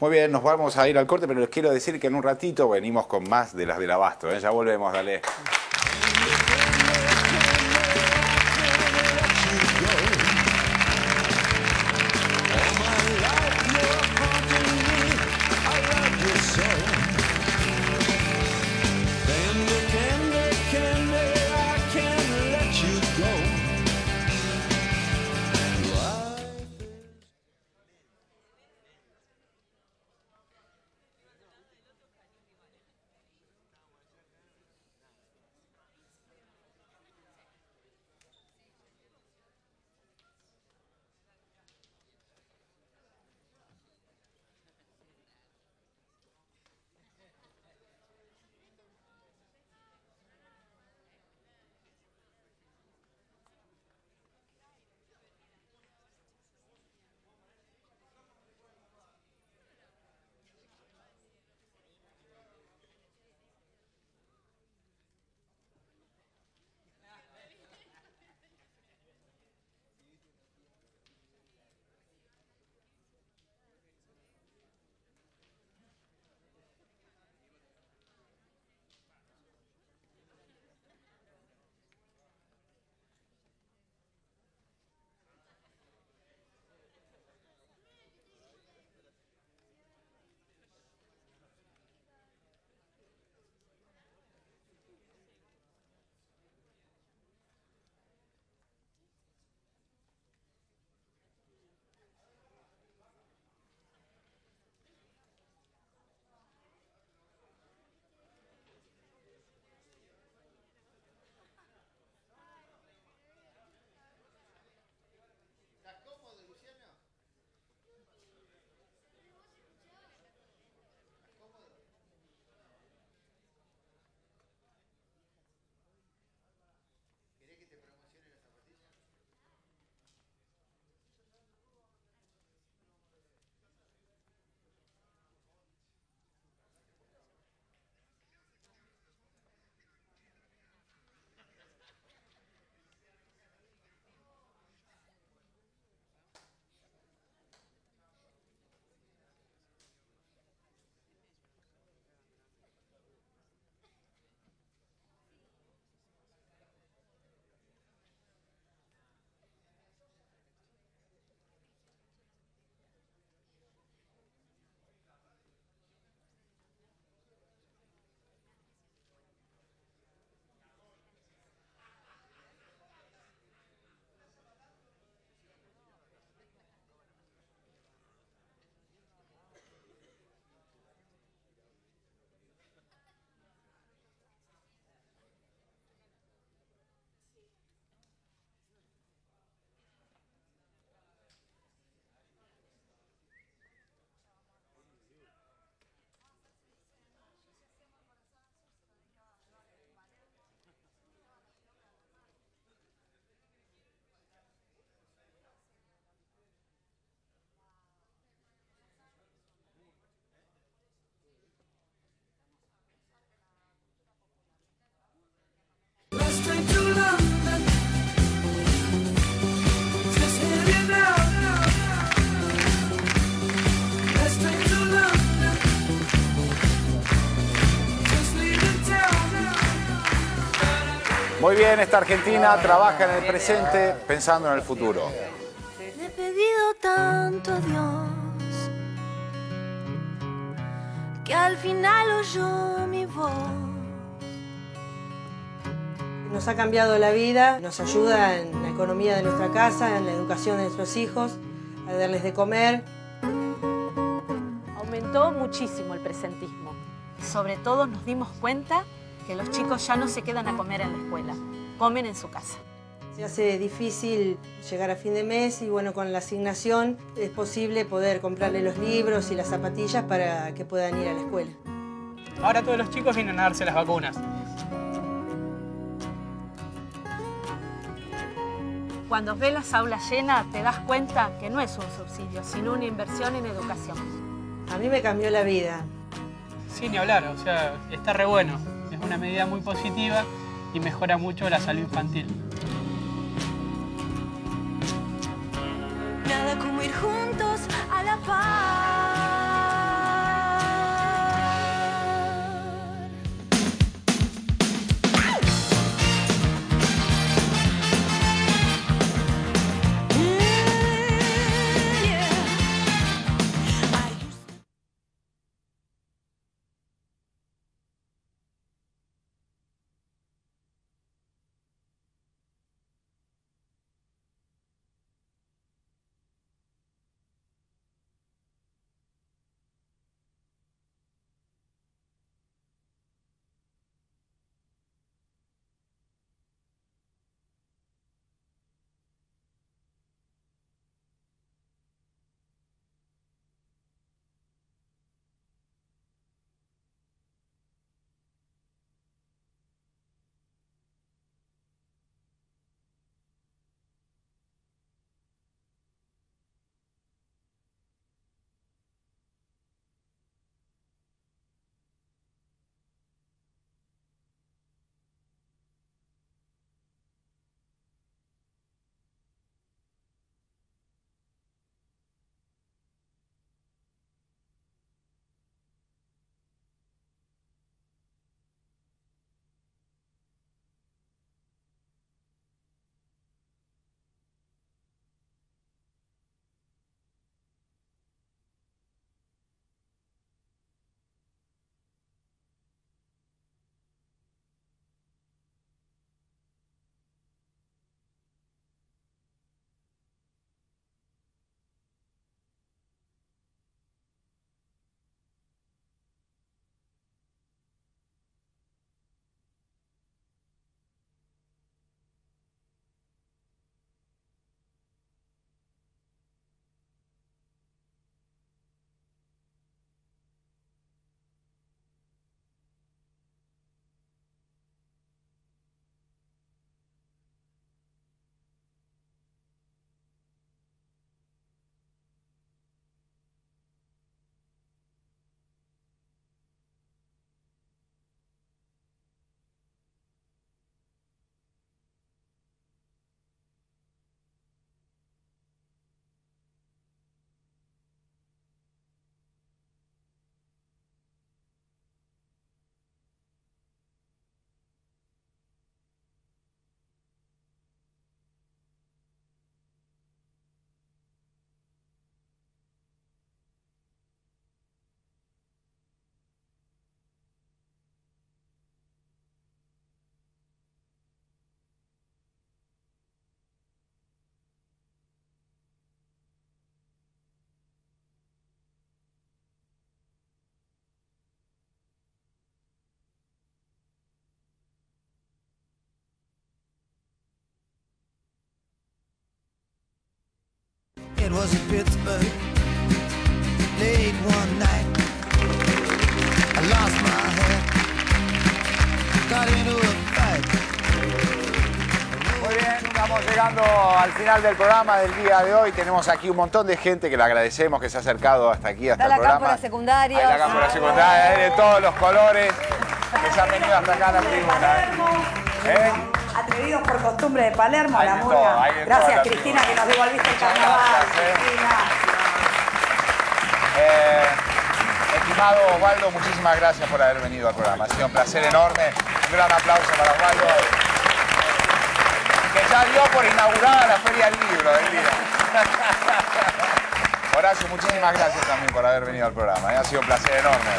Muy bien, nos vamos a ir al corte, pero les quiero decir que en un ratito venimos con más de las del abasto. ¿eh? Ya volvemos, dale. Muy bien, esta Argentina trabaja en el presente pensando en el futuro. Le he pedido tanto a Dios que al final oyó mi voz. Nos ha cambiado la vida, nos ayuda en la economía de nuestra casa, en la educación de nuestros hijos, a darles de comer. Aumentó muchísimo el presentismo. Sobre todo nos dimos cuenta que los chicos ya no se quedan a comer en la escuela, comen en su casa. Se hace difícil llegar a fin de mes y bueno, con la asignación es posible poder comprarle los libros y las zapatillas para que puedan ir a la escuela. Ahora todos los chicos vienen a darse las vacunas. Cuando ves las aulas llenas te das cuenta que no es un subsidio, sino una inversión en educación. A mí me cambió la vida. Sí, ni hablar, o sea, está re bueno. Es una medida muy positiva y mejora mucho la salud infantil. Was in Pittsburgh, late one night. I lost my head, got into a fight. Muy bien, estamos llegando al final del programa del día de hoy. Tenemos aquí un montón de gente que le agradecemos que se ha acercado hasta aquí, hasta Está el la cámpora programa. secundaria. Hay la cámpora secundaria, hay de todos los colores que se han venido hasta acá a la tribuna. ¿eh? Atrevidos por costumbre de Palermo, la murga. Gracias, Cristina, que nos devolviste el carnaval. gracias, eh. Cristina. Eh, estimado Osvaldo, muchísimas gracias por haber venido al programa. Ha sido un placer enorme. Un gran aplauso para Osvaldo. ya dio por inaugurada la Feria del Libro del día. Horacio, muchísimas gracias también por haber venido al programa. ¿eh? Ha sido un placer enorme.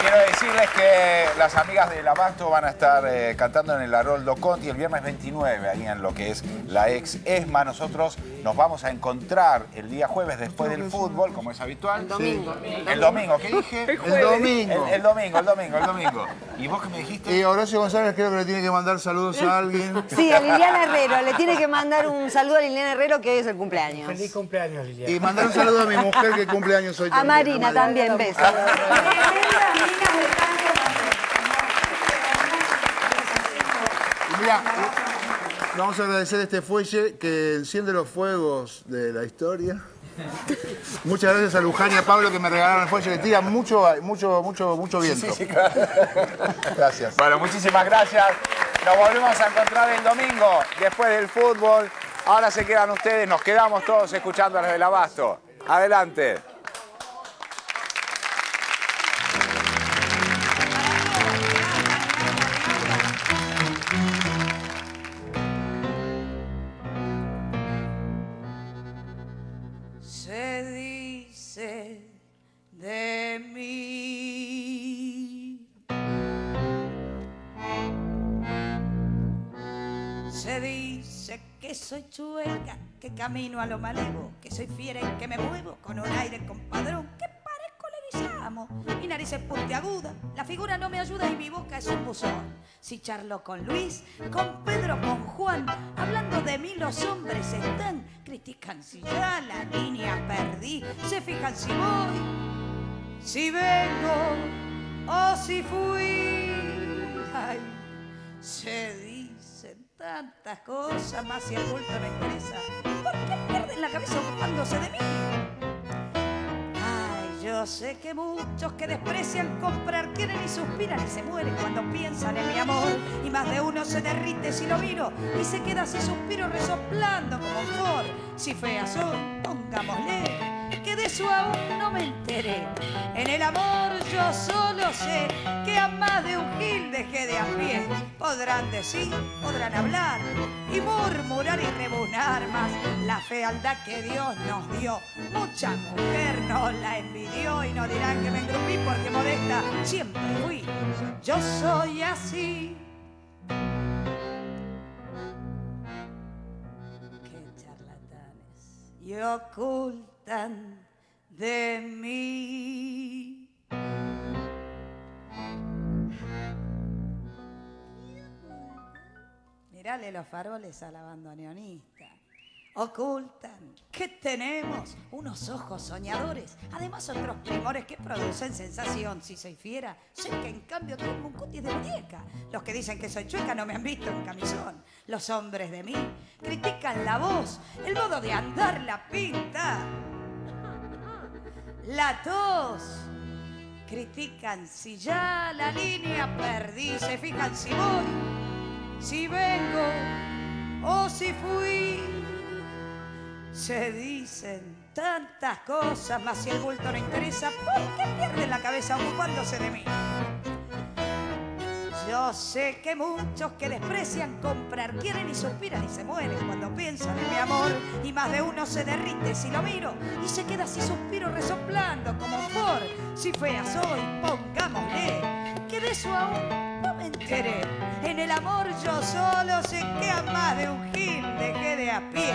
Quiero decirles que las amigas del Abasto van a estar eh, cantando en el Haroldo Conti el viernes 29, ahí en lo que es la ex ESMA. Nosotros nos vamos a encontrar el día jueves después del fútbol, como es habitual. El domingo. El domingo, ¿qué dije? El domingo. El, el domingo, el domingo, el domingo. ¿Y vos qué me dijiste? Y Horacio González creo que le tiene que mandar saludos a alguien. Sí, a Liliana Herrero. Le tiene que mandar un saludo a Liliana Herrero que hoy es el cumpleaños. Feliz cumpleaños, Liliana. Y mandar un saludo a mi mujer que cumple años hoy A Marina también, besos. Mira, vamos a agradecer este fuelle que enciende los fuegos de la historia. Muchas gracias a Luján y a Pablo que me regalaron el fuelle. Le tira mucho, mucho, mucho, mucho viento. Sí, sí, claro. Gracias. Bueno, muchísimas gracias. Nos volvemos a encontrar el domingo, después del fútbol. Ahora se quedan ustedes, nos quedamos todos escuchando a los del Abasto. Adelante. De mí. Se dice que soy chueca, que camino a lo malevo, que soy fiera y que me muevo con un aire compadrón, que parezco leguizamo. Mi nariz es puntiaguda, la figura no me ayuda y mi boca es un buzón. Si charlo con Luis, con Pedro, con Juan, hablando de mí los hombres están, critican si ya la línea perdí, se fijan si voy, si vengo o si fui. Ay, se dicen tantas cosas, más si el bulto no interesa. ¿Por qué pierden la cabeza ocupándose de mí? Ay, yo sé que muchos que desprecian comprar quieren y suspiran y se mueren cuando piensan en mi amor. Y más de uno se derrite si lo miro y se queda así suspiro resoplando como un. Si fea soy, pongámosle que de eso aún no me enteré. En el amor yo solo sé que a más de un gil dejé de a pie. Podrán decir, podrán hablar y murmurar y rebunar más la fealdad que Dios nos dio. Mucha mujer nos la envidió y no dirán que me engrupí porque modesta siempre fui. Yo soy así. Qué charlatanes. Y de mí. Mirale los faroles al abandoneonista. Ocultan que tenemos unos ojos soñadores, además otros primores que producen sensación. Si soy fiera, sé que en cambio tengo un cutis de muñeca. Los que dicen que soy chueca no me han visto en camisón. Los hombres de mí critican la voz, el modo de andar, la pinta, la tos. Critican si ya la línea perdí, se fijan si voy, si vengo o si fui. Se dicen tantas cosas, mas si el bulto no interesa, ¿por qué pierden la cabeza ocupándose de mí? Yo sé que muchos que desprecian comprar quieren y suspiran y se mueren cuando piensan en mi amor. Y más de uno se derrite si lo miro y se queda así suspiro resoplando como for. Si fea soy, pongámosle que de aún En el amor yo solo sé que a más de un gil dejé de a pie.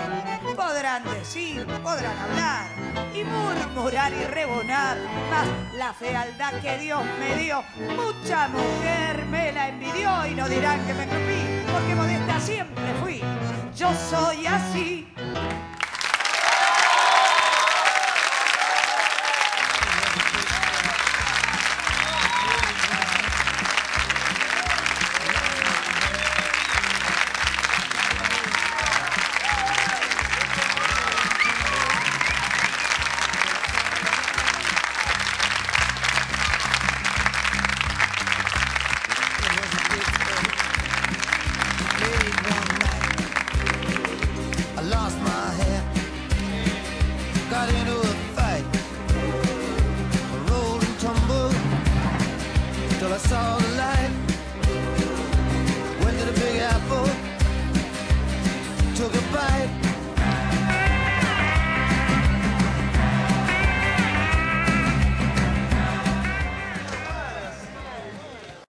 Podrán decir, podrán hablar y murmurar y rebonar, mas la fealdad que Dios me dio, mucha mujer me la envidió y no dirán que me engrupí, porque modesta siempre fui. Yo soy así.